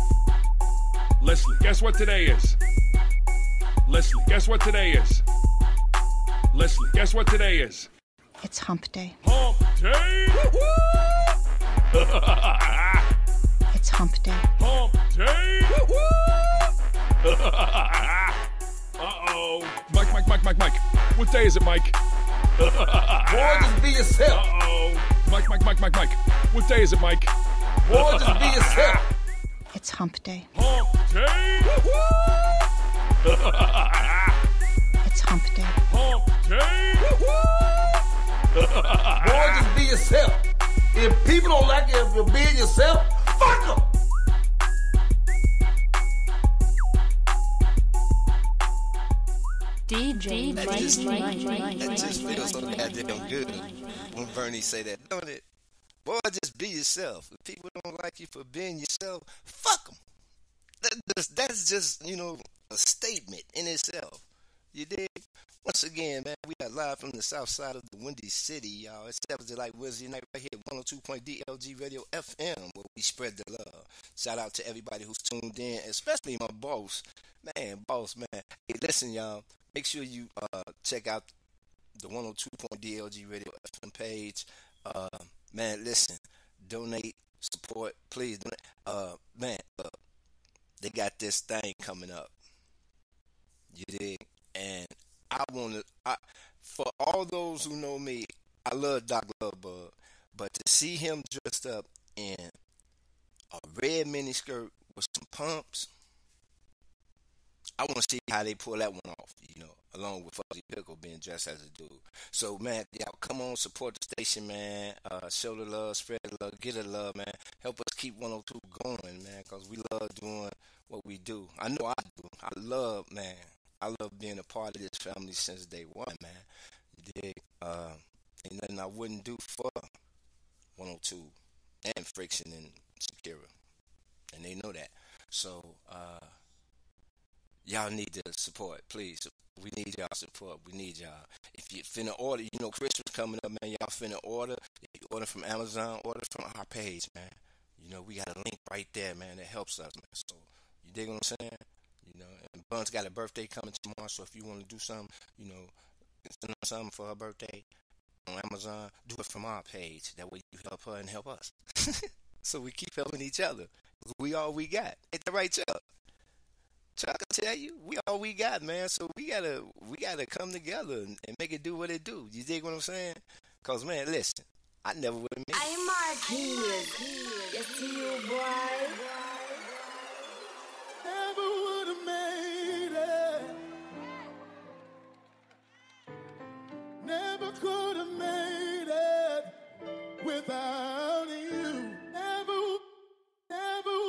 Leslie, guess what today is? Leslie, guess what today is? Leslie, guess what today is? It's hump day. Hump day! <laughs> It's hump day. Hump day! <laughs> Uh-oh. Mike, Mike, Mike, Mike, Mike. What day is it, Mike? <laughs> Boy, just be yourself. Uh-oh. Mike, Mike, Mike, Mike, Mike. What day is it, Mike? Boy, just be yourself. <laughs> It's hump day. Hump day! It's hump day. Hump day! Boy, <laughs> just be yourself. If people don't like you if you're being yourself, fuck them. DJ That Mike, just, Mike, Mike, Mike, that just feels so goddamn good when Bernie say that, don't it? Boy, just be yourself. If people don't like you for being yourself, fuck them. That, that's, that's just, you know, a statement in itself. You dig? Once again, man, we are live from the south side of the Windy City, y'all. It's Stepper's Delight Wednesday night right here, 102.DLG Radio FM, where we spread the love. Shout out to everybody who's tuned in, especially my boss. Man, boss, man. Hey, listen, y'all. Make sure you uh, check out the 102.DLG Radio FM page. Uh, man, listen, donate, support, please. Donate. Uh, man, they got this thing coming up. You dig? And I want to, for all those who know me, I love Doc Lovebug, but to see him dressed up in a red miniskirt with some pumps, I want to see how they pull that one off, you know, along with Fuzzy Pickle being dressed as a dude. So, man, y'all come on, support the station, man. Uh, show the love, spread the love, get the love, man. Help us keep 102 going, man, because we love doing what we do. I know I do. I love, man, I love being a part of this family since day one, man. You dig? Uh, ain't nothing I wouldn't do for 102 and Friction and Shakira, and they know that. So uh, y'all need the support, please. We need y'all support. We need y'all. If you finna order, you know Christmas coming up, man. Y'all finna order. If you order from Amazon, order from our page, man. You know we got a link right there, man. That helps us, man. So you dig what I'm saying? You know, Bun's got a birthday coming tomorrow, so if you want to do something, you know, send her something for her birthday on Amazon, do it from our page. That way you help her and help us. <laughs> so we keep helping each other. We all we got. Ain't that right, Chuck? Chuck, I tell you, we all we got, man. So we gotta we gotta come together and, and make it do what it do. You dig what I'm saying? Cause man, listen, I never would have made. I'm Marquise. Yes, to you, boy. Never would have made could have made it without you. Never, never,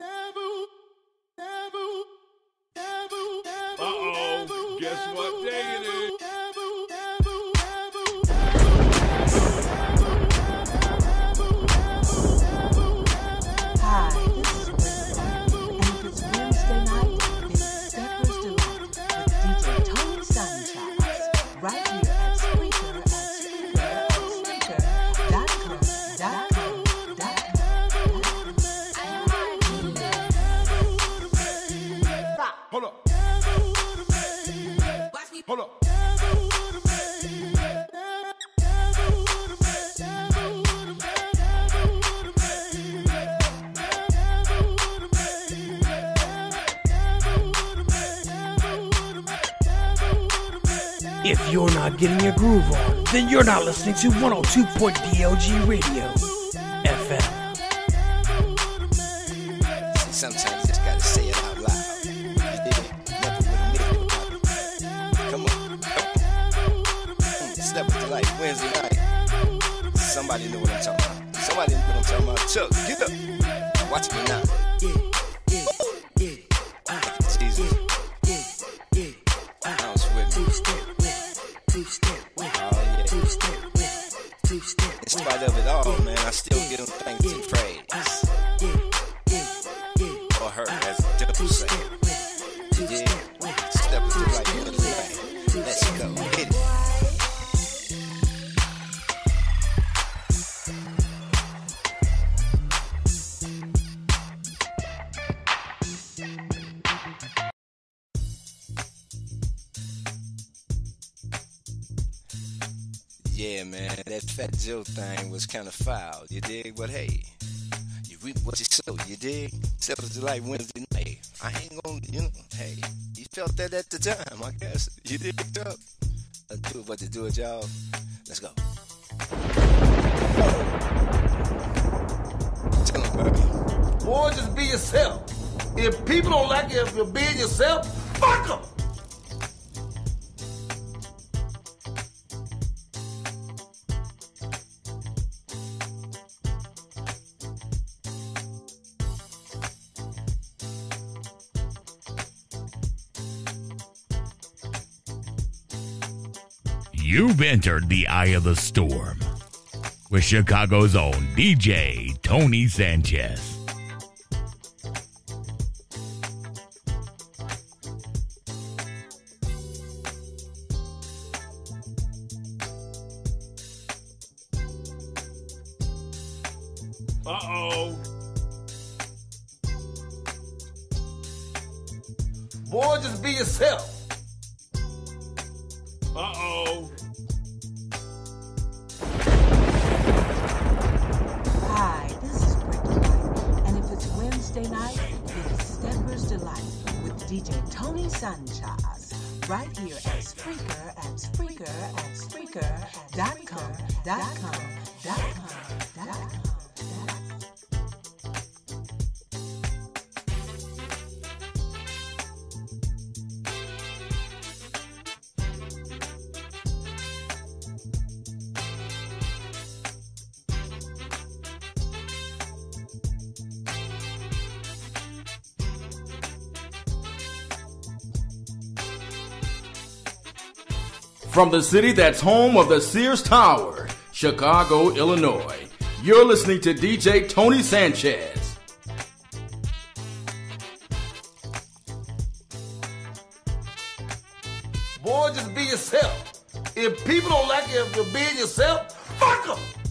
never, never, never, never. Uh-oh. Guess what day it is? You're not listening to 102.DLG Radio Fat thing was kind of foul. You dig? But hey, you reap what you sow. You dig? Of the light Wednesday night. I ain't gonna, you know, hey, you felt that at the time, I guess. You dig? Up. I do it, but to do it, y'all. Let's go. Tell 'em, baby. Boy, just be yourself. If people don't like you if you're being yourself, fuck them. Entered the eye of the storm with Chicago's own DJ Tony Sanchez. From the city that's home of the Sears Tower, Chicago, Illinois, You're listening to DJ Tony Sanchez. Boy, just be yourself. If people don't like you you're being yourself, fuck them.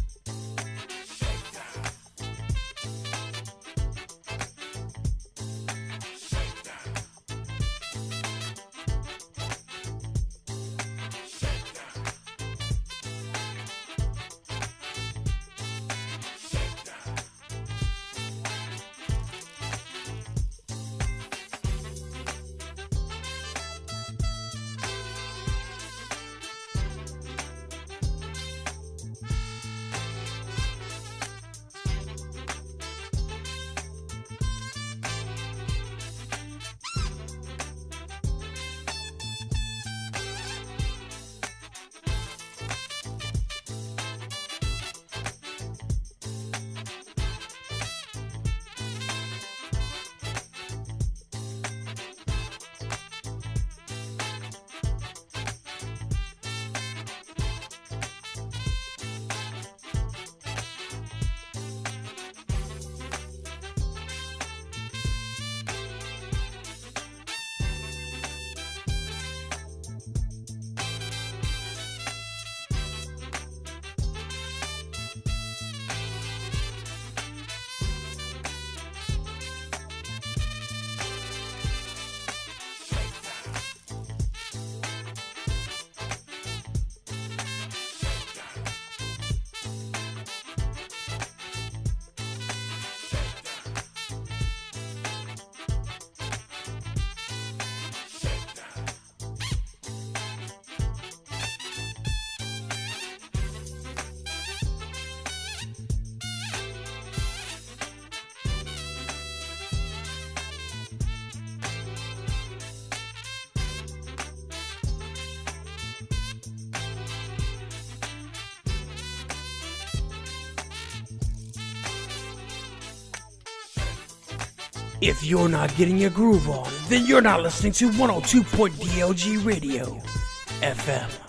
If you're not getting your groove on, then you're not listening to 102.DLG Radio FM.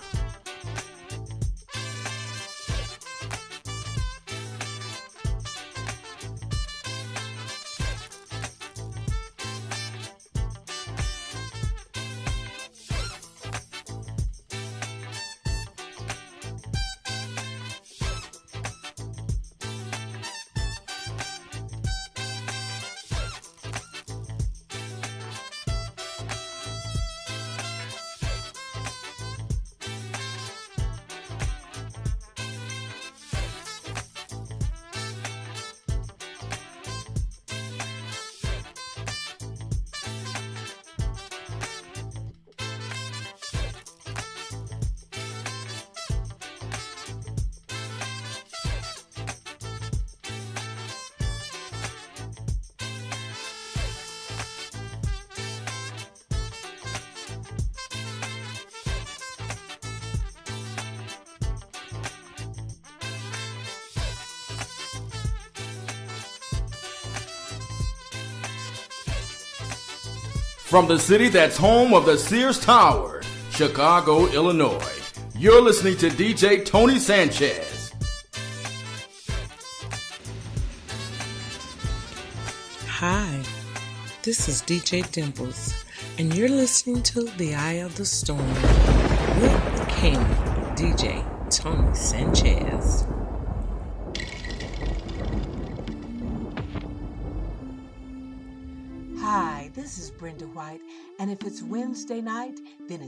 From the city that's home of the Sears Tower, Chicago, Illinois, you're listening to DJ Tony Sanchez. Hi, this is DJ Dimples, and you're listening to The Eye of the Storm with King, DJ Tony Sanchez.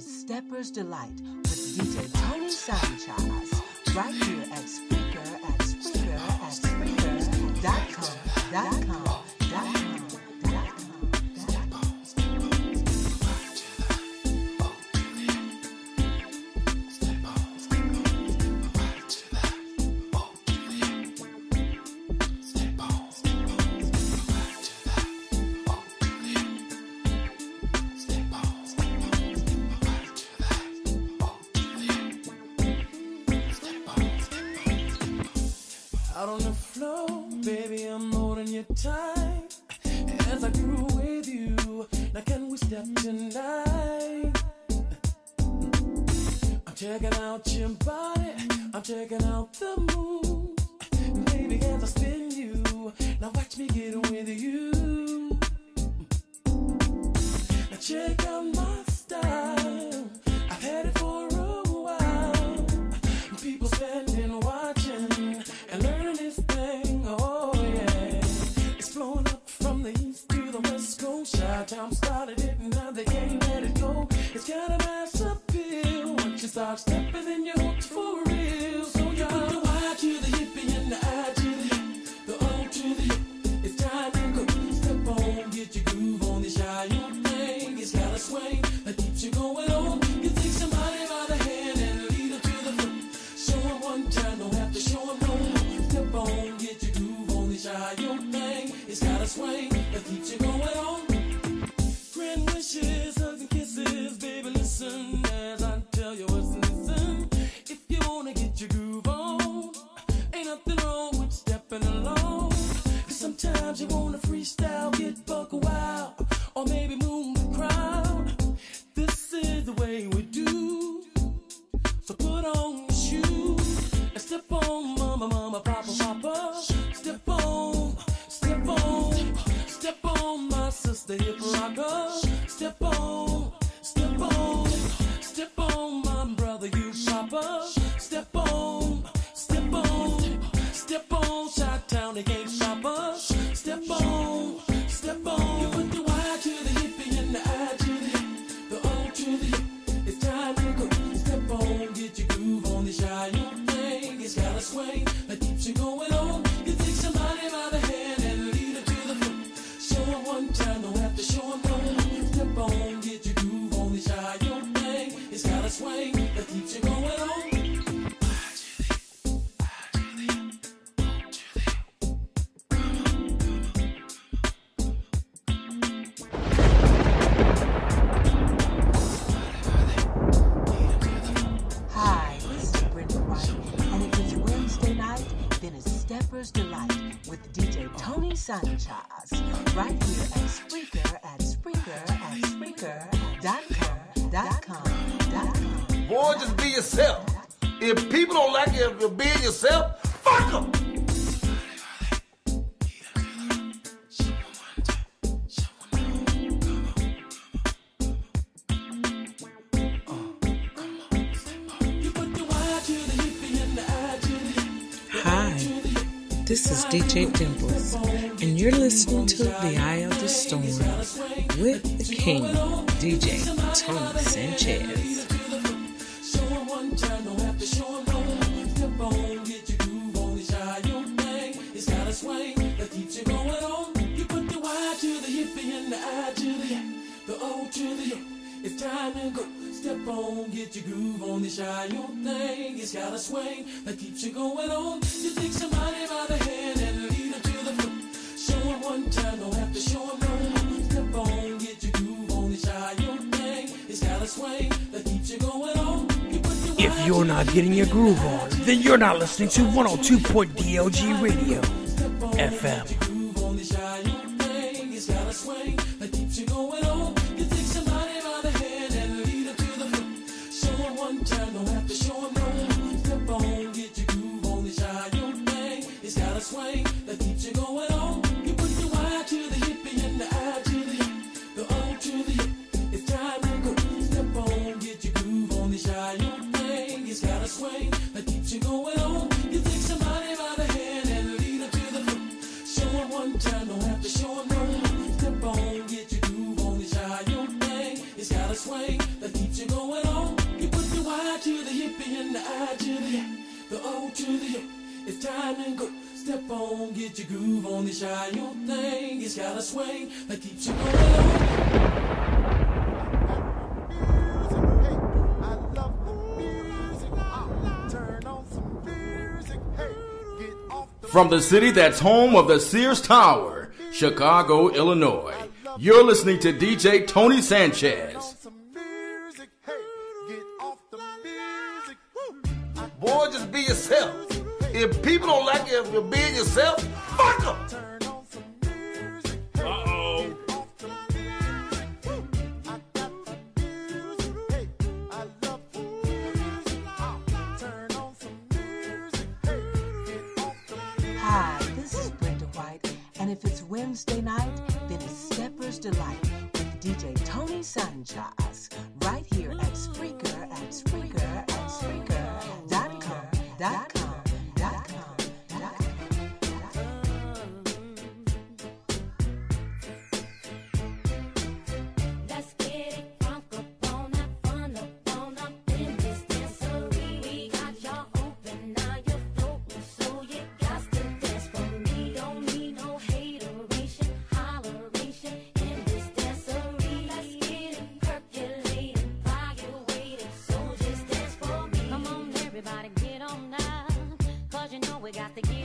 Stepper's Delight with DJ Tony Sanchez, right here at Spreaker at Spreaker at Spreaker checking out the 下一 not getting your groove on, then you're not listening to 102.DLG Radio FM. get your groove on, this shine your thing. It's got a swing that keeps you going. From the city that's home of the Sears Tower, Chicago, Illinois, you're listening to DJ Tony Sanchez. Boy, just be yourself. If people don't like you if you're being yourself, Hi, this is Brenda White, and if it's Wednesday night, then it's Stepper's Delight with DJ Tony Sanchez right here at Spreaker at Spreaker at Spreaker.com.com. we got the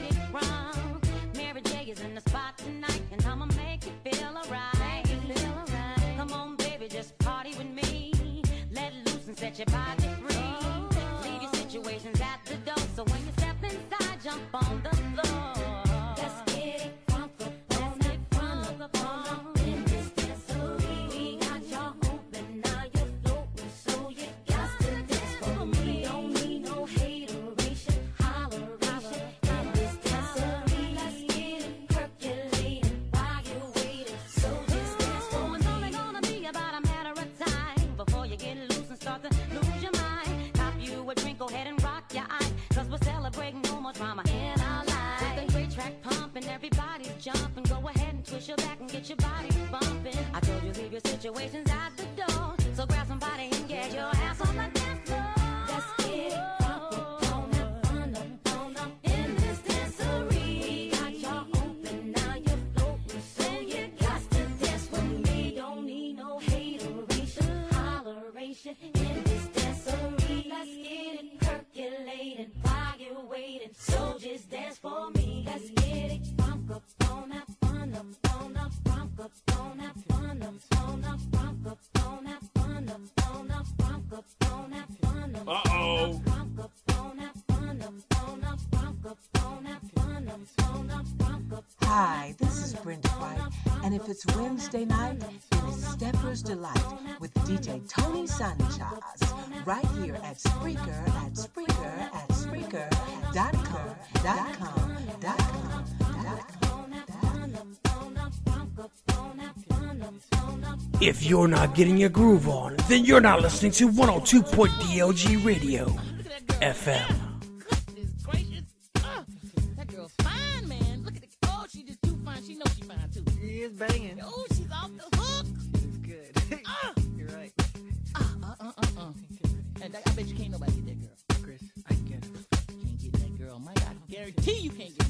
It's Wednesday night. It is Stepper's Delight with DJ Tony Sanchez right here at Spreaker, at Spreaker, at Spreaker.com, dot com, dot com, dot com. If you're not getting your groove on, then you're not listening to 102.dlg Radio FM. is banging. Oh, she's off the hook. It is good. Uh, <laughs> You're right. Uh, uh, uh, uh, uh. And I, I bet you can't nobody get that girl. Chris, I can you. Can't get that girl. My God, I guarantee you can't get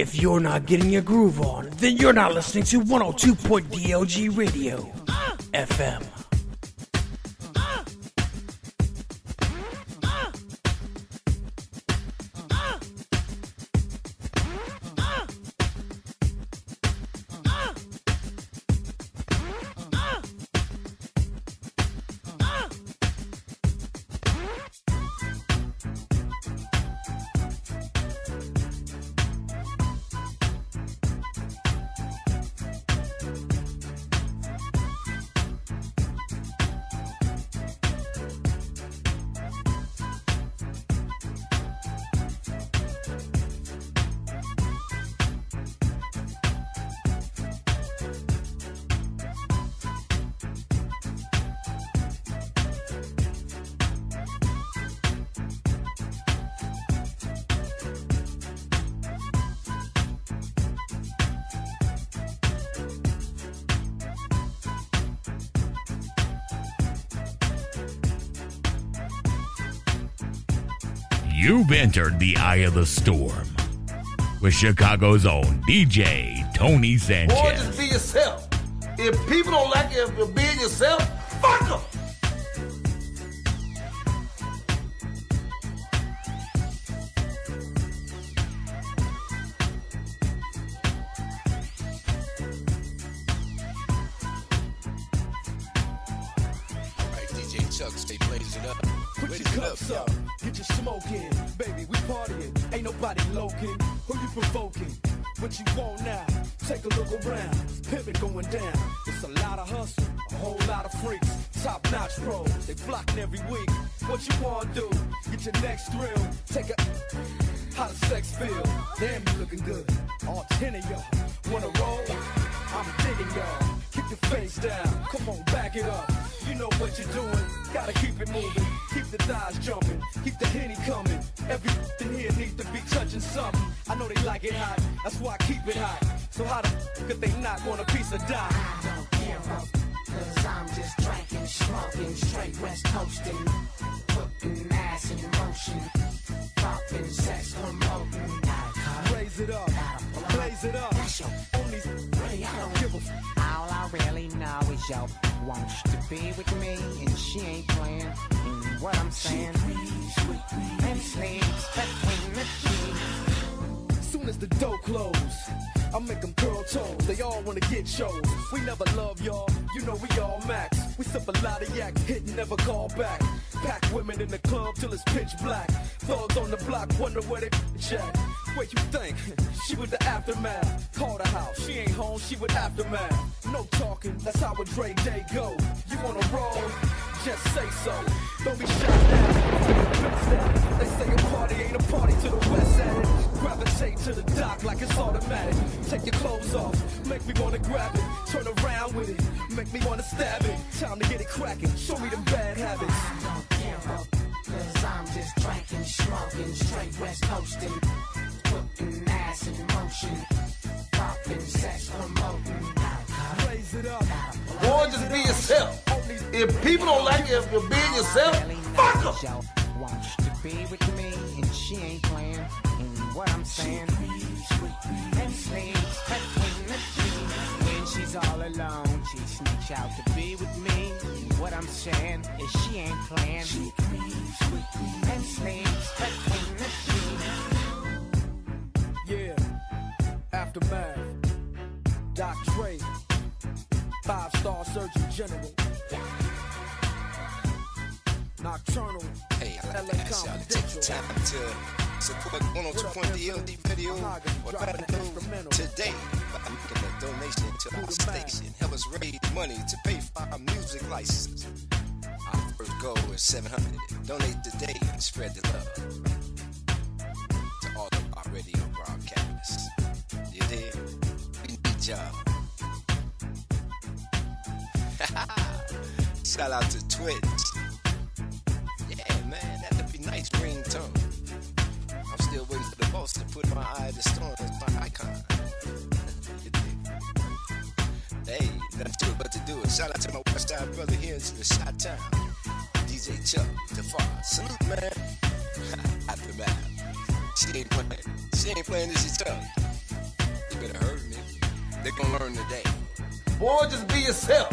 If you're not getting your groove on, then you're not listening to 102.DLG Radio. You've entered the eye of the storm with Chicago's own DJ Tony Boy, Sanchez. just be yourself. If people don't like you you're being yourself, it hot. So how the f- could they not want a piece of die? I don't care, Cause I'm just drinking, smoking, straight west coasting. Putting ass in motion. Dropping sex, promoting. Raise it up. Blaze it up. Only way I don't give a f- All I really know is yo wants to be with me, and she ain't playing. And what I'm saying, and sleeps between the sheets. Soon as the door close, I make them curl toes. They all wanna get shows. We never love y'all, you know we all max. We sip a lot of yak, hit and never call back. Pack women in the club till it's pitch black. Thugs on the block wonder where they at. Where you think? <laughs> She with the aftermath. Call the house, she ain't home, she with aftermath. No talking, that's how a Dre day go. You wanna roll? Just say so. Don't be shy now. They say a party ain't a party to the west side. Gravitate to the dock like it's automatic. Take your clothes off, make me wanna grab it. Turn around with it, make me wanna stab it. Time to get it show me bad habits. Cause I'm just straight west in motion. Raise it up. Boy, just be yourself. If people don't like you if you're being yourself, fuck them. Wants to be with me, and she ain't playing. And what I'm saying, and sleeps between the sheets. When she's all alone, she sneaks out to be with me. And what I'm saying is she ain't playing. And sleeps between the sheets. Yeah. Aftermath. Dr. Dre. Five star surgeon general. Nocturnal. Hey, I'd like to ask y'all to take the time to support 102.DLG radio or better known today by making a donation to our station. Help us raise money to pay for our music license. Our first goal is 700. Donate today and spread the love to all of our radio broadcasts. You? We need y'all. <laughs> Shout out to Twitch. Nice ringtone. I'm still waiting for the boss to put my eye the storm as my icon. <laughs> Hey, nothing to it but to do it. Shout out to my West Side brother here in the Shot Town. DJ Chuck, Tafar. Salute, man. <laughs> Aftermath. She ain't playing. She ain't playing this Chuck. You better hurt me. They gonna learn today. Boy, just be yourself.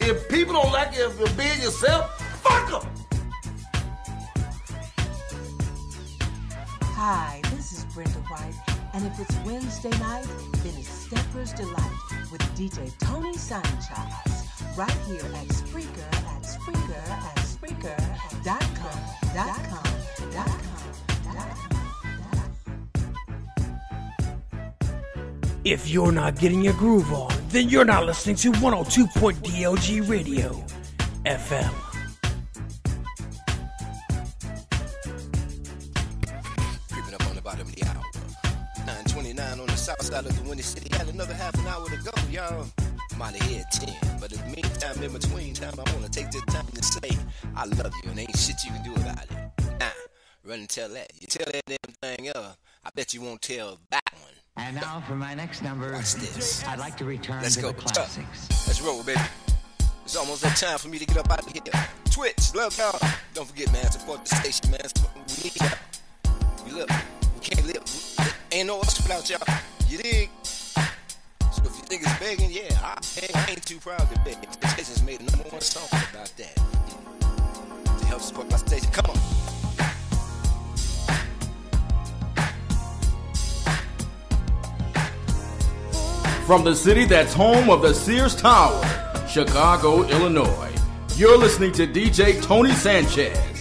If people don't like you for being yourself, fuck them. Hi, this is Brenda White, and if it's Wednesday night, then it's Stepper's Delight with DJ Tony Sanchez, right here at Spreaker, at Spreaker, at Spreaker, dot com, dot com, dot com, dot com. If you're not getting your groove on, then you're not listening to 102.DLG Radio FM. outside of the Windy City. Had another half an hour to go, y'all. I'm out of here at 10. But in the meantime, in between time, I want to take this time to say I love you and ain't shit you can do about it. Nah, run and tell that. You tell that damn thing up. I bet you won't tell that one. And now for my next number, what's this. I'd like to return Let's to go. the classics. Let's roll, baby. It's almost that time for me to get up out of here. Twitch, love y'all. Don't forget, man, support the station, man. We need y'all. We look. We can't live. Ain't no us without y'all. You dig? So if you think it's begging, yeah, I, I ain't too proud to beg. Stations made a number one song about that. To help support my station. Come on. From the city that's home of the Sears Tower, Chicago, Illinois, you're listening to DJ Tony Sanchez.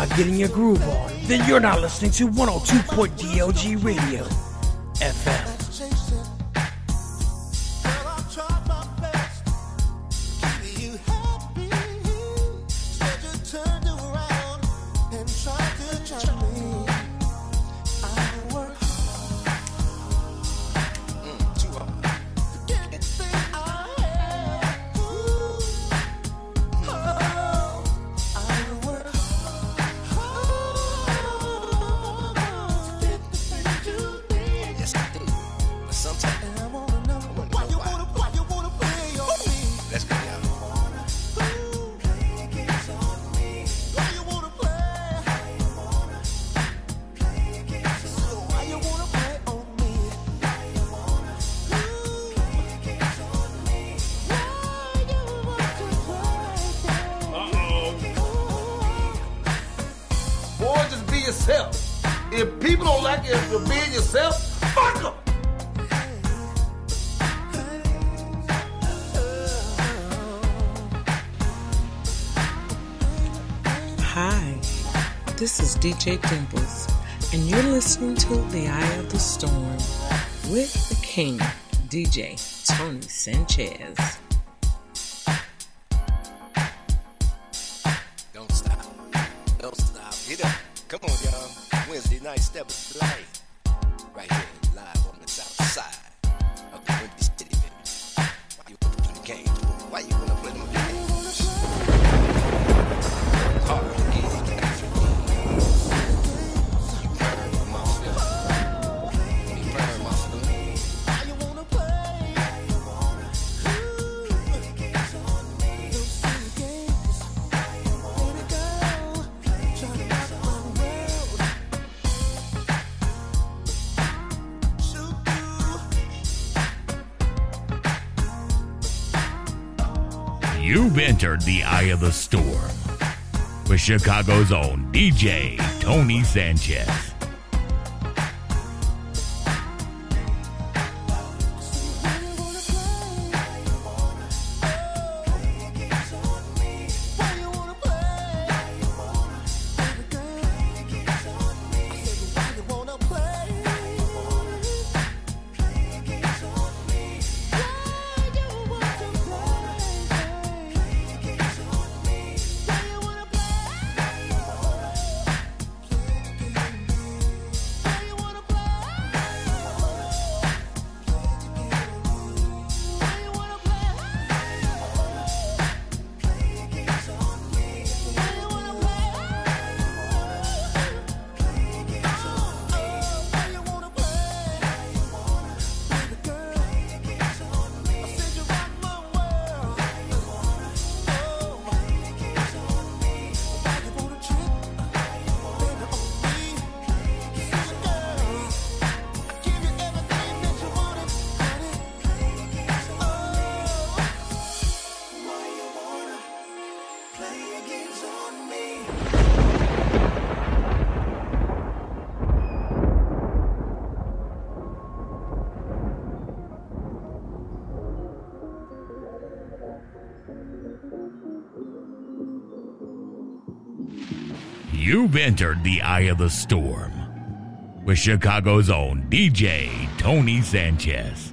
not getting your groove on, then you're not listening to 102.dog radio. J. Dimples, and you're listening to The Eye of the Storm with the King, DJ Tony Sanchez. the Storm with Chicago's own DJ Tony Sanchez. You've entered the eye of the storm with Chicago's own DJ Tony Sanchez.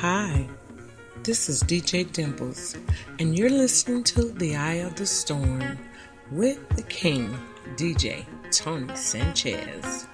Hi, this is DJ Dimples, and you're listening to The Eye of the Storm with the King, DJ Tony Sanchez.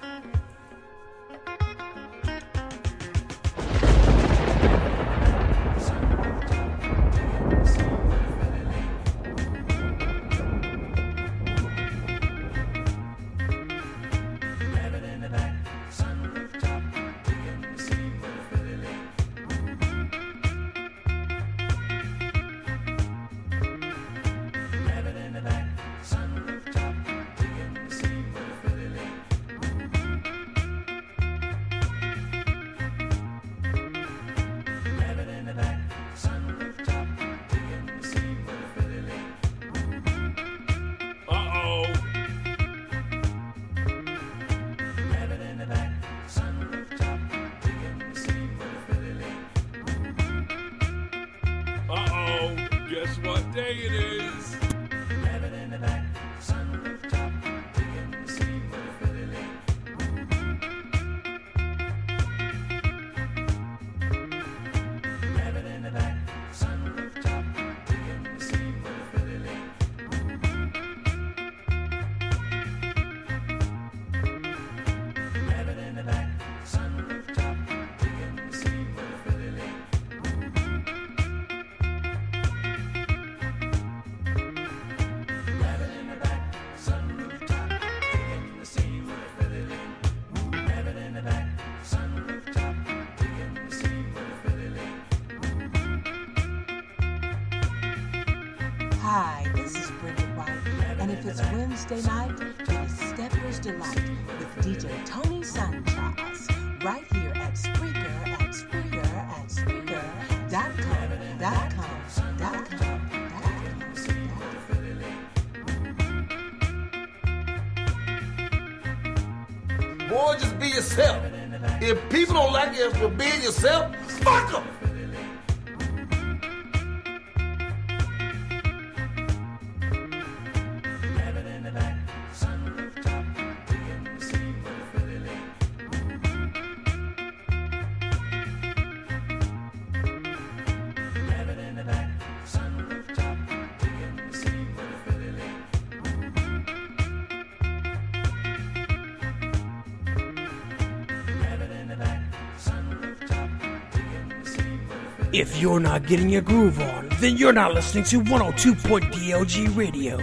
you're not getting your groove on, then you're not listening to 102.DLG Radio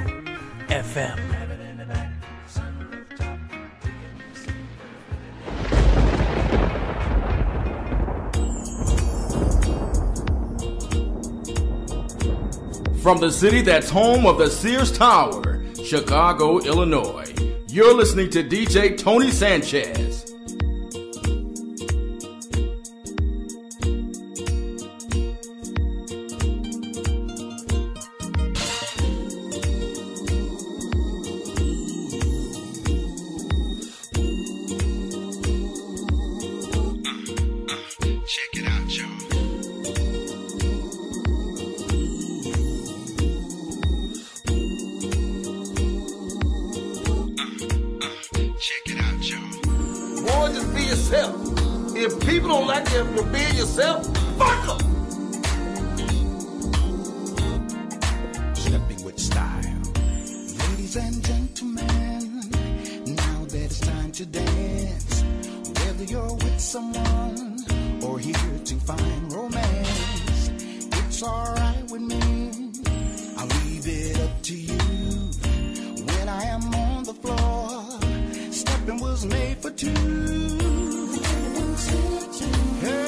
FM. From the city that's home of the Sears Tower, Chicago, Illinois, you're listening to DJ Tony Sanchez. Ladies and gentlemen, now that it's time to dance, whether you're with someone or here to find romance, it's alright with me. I'll leave it up to you. When I am on the floor, stepping was made for two. Hey.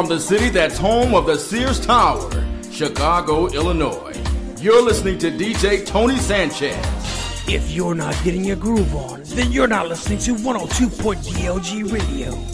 from the city that's home of the Sears Tower, Chicago, Illinois. You're listening to DJ Tony Sanchez. If you're not getting your groove on, then you're not listening to 102.DLG Radio.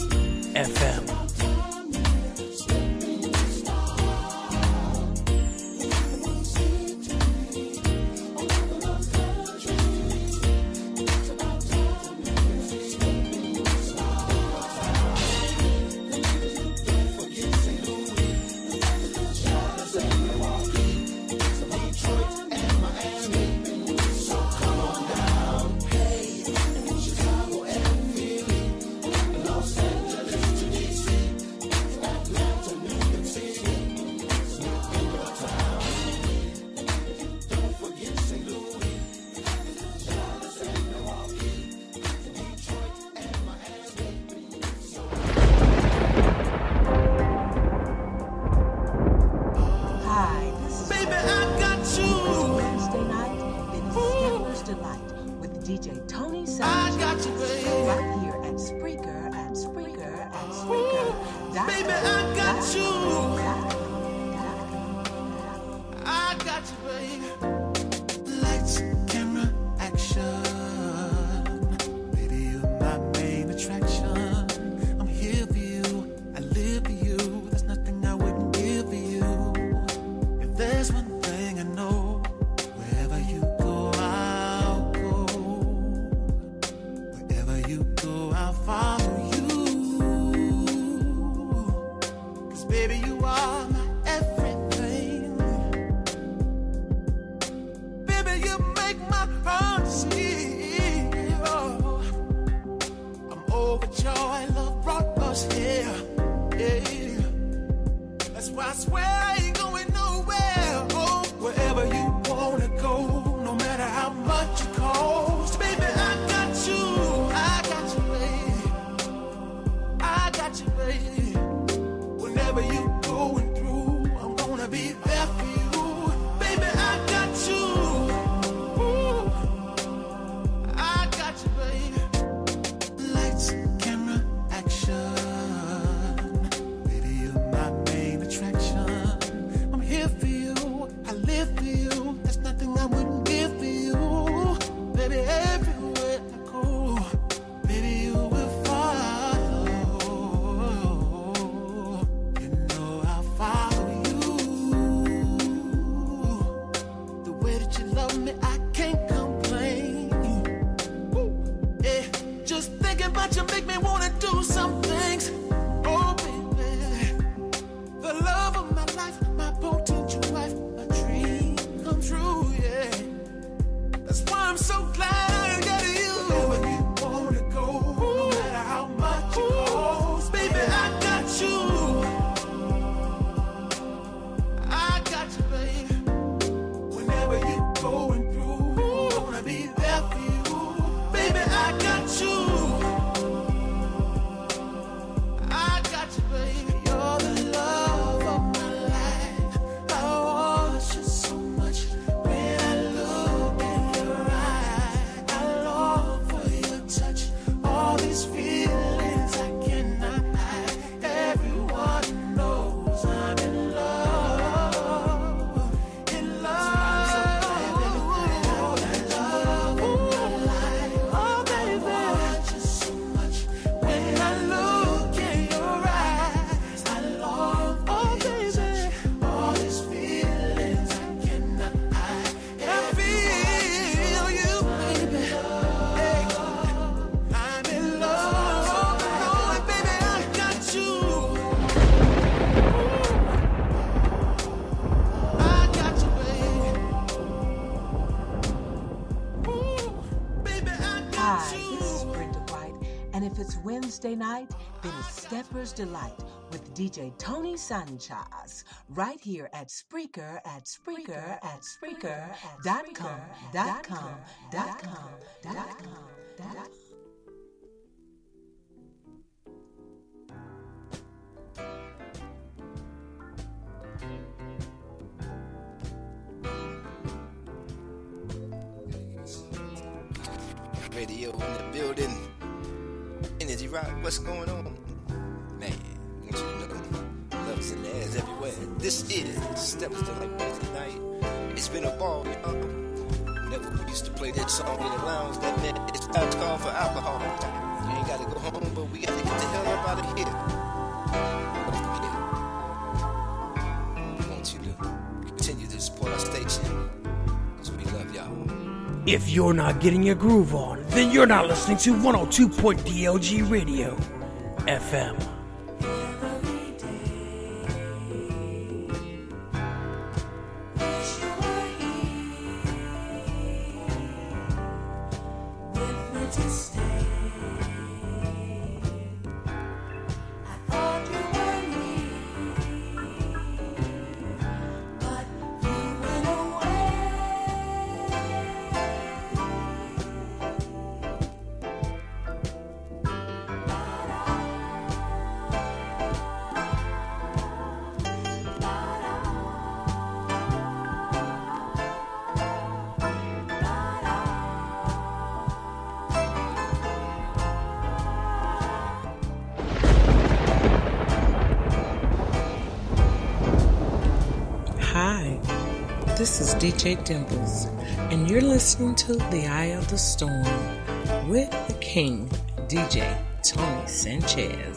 Night, then it's Stepper's Delight with DJ Tony Sanchez right here at Spreaker at Spreaker at Spreaker dot com dot com dot com dot com dot com. Rock, what's going on? Man, you know, love's the air everywhere. This is Stepper's Delight Wednesday night. It's been a ball, y'all. Never used to play that song in the lounge. That meant it's time to call for alcohol. You ain't gotta go home, but we gotta get the hell up out of here. If you're not getting your groove on, then you're not listening to 102.DLG Radio FM. Dimples, and you're listening to The Eye of the Storm with the King, DJ Tony Sanchez.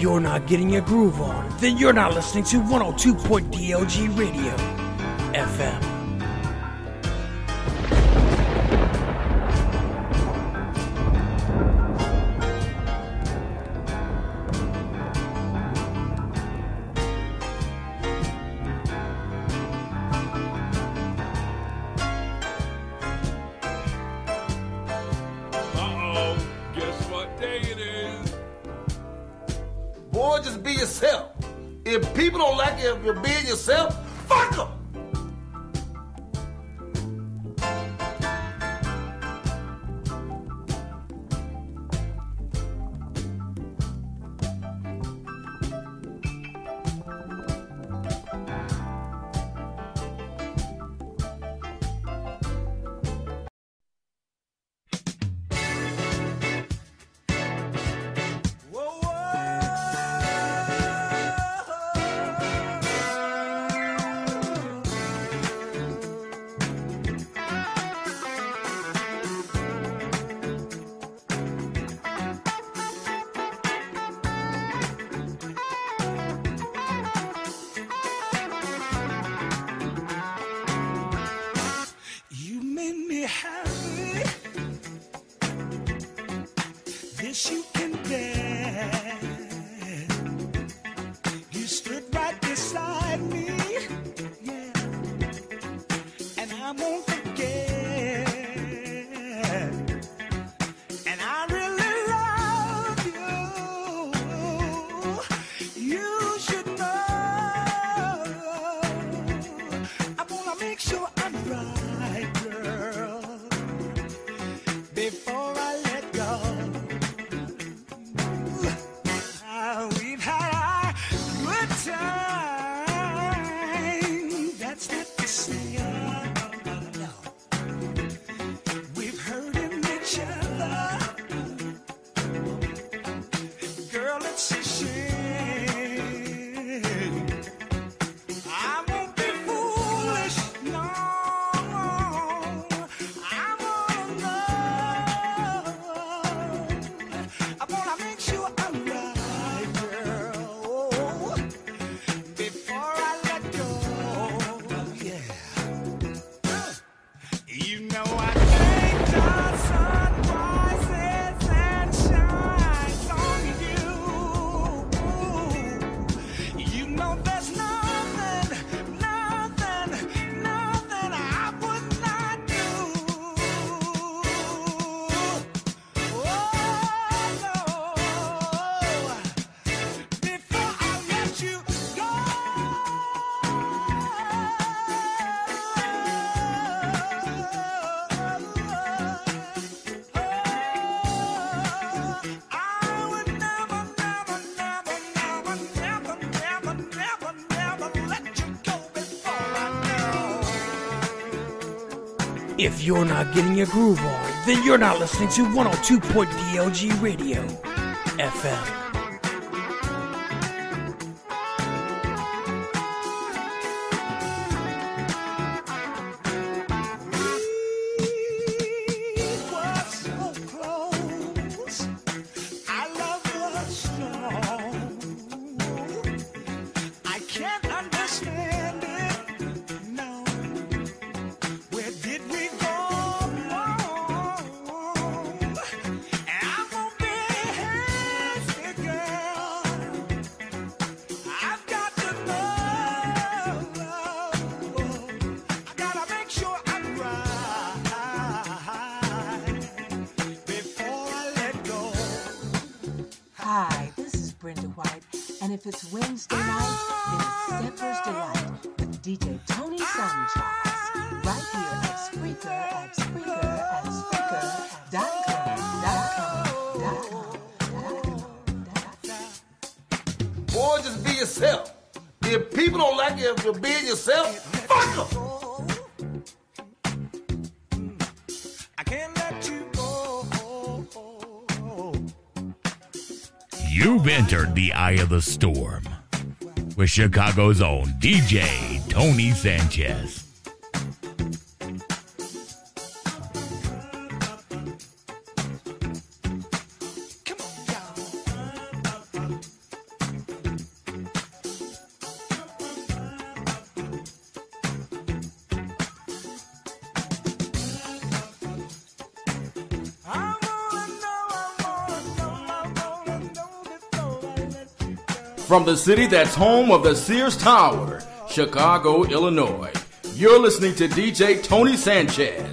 You're not getting your groove on, then you're not listening to 102.DLG Radio If you're not getting your groove on, then you're not listening to 102.DLG radio FM. Chicago's own DJ Tony Sanchez. From the city that's home of the Sears Tower, Chicago, Illinois, you're listening to DJ Tony Sanchez.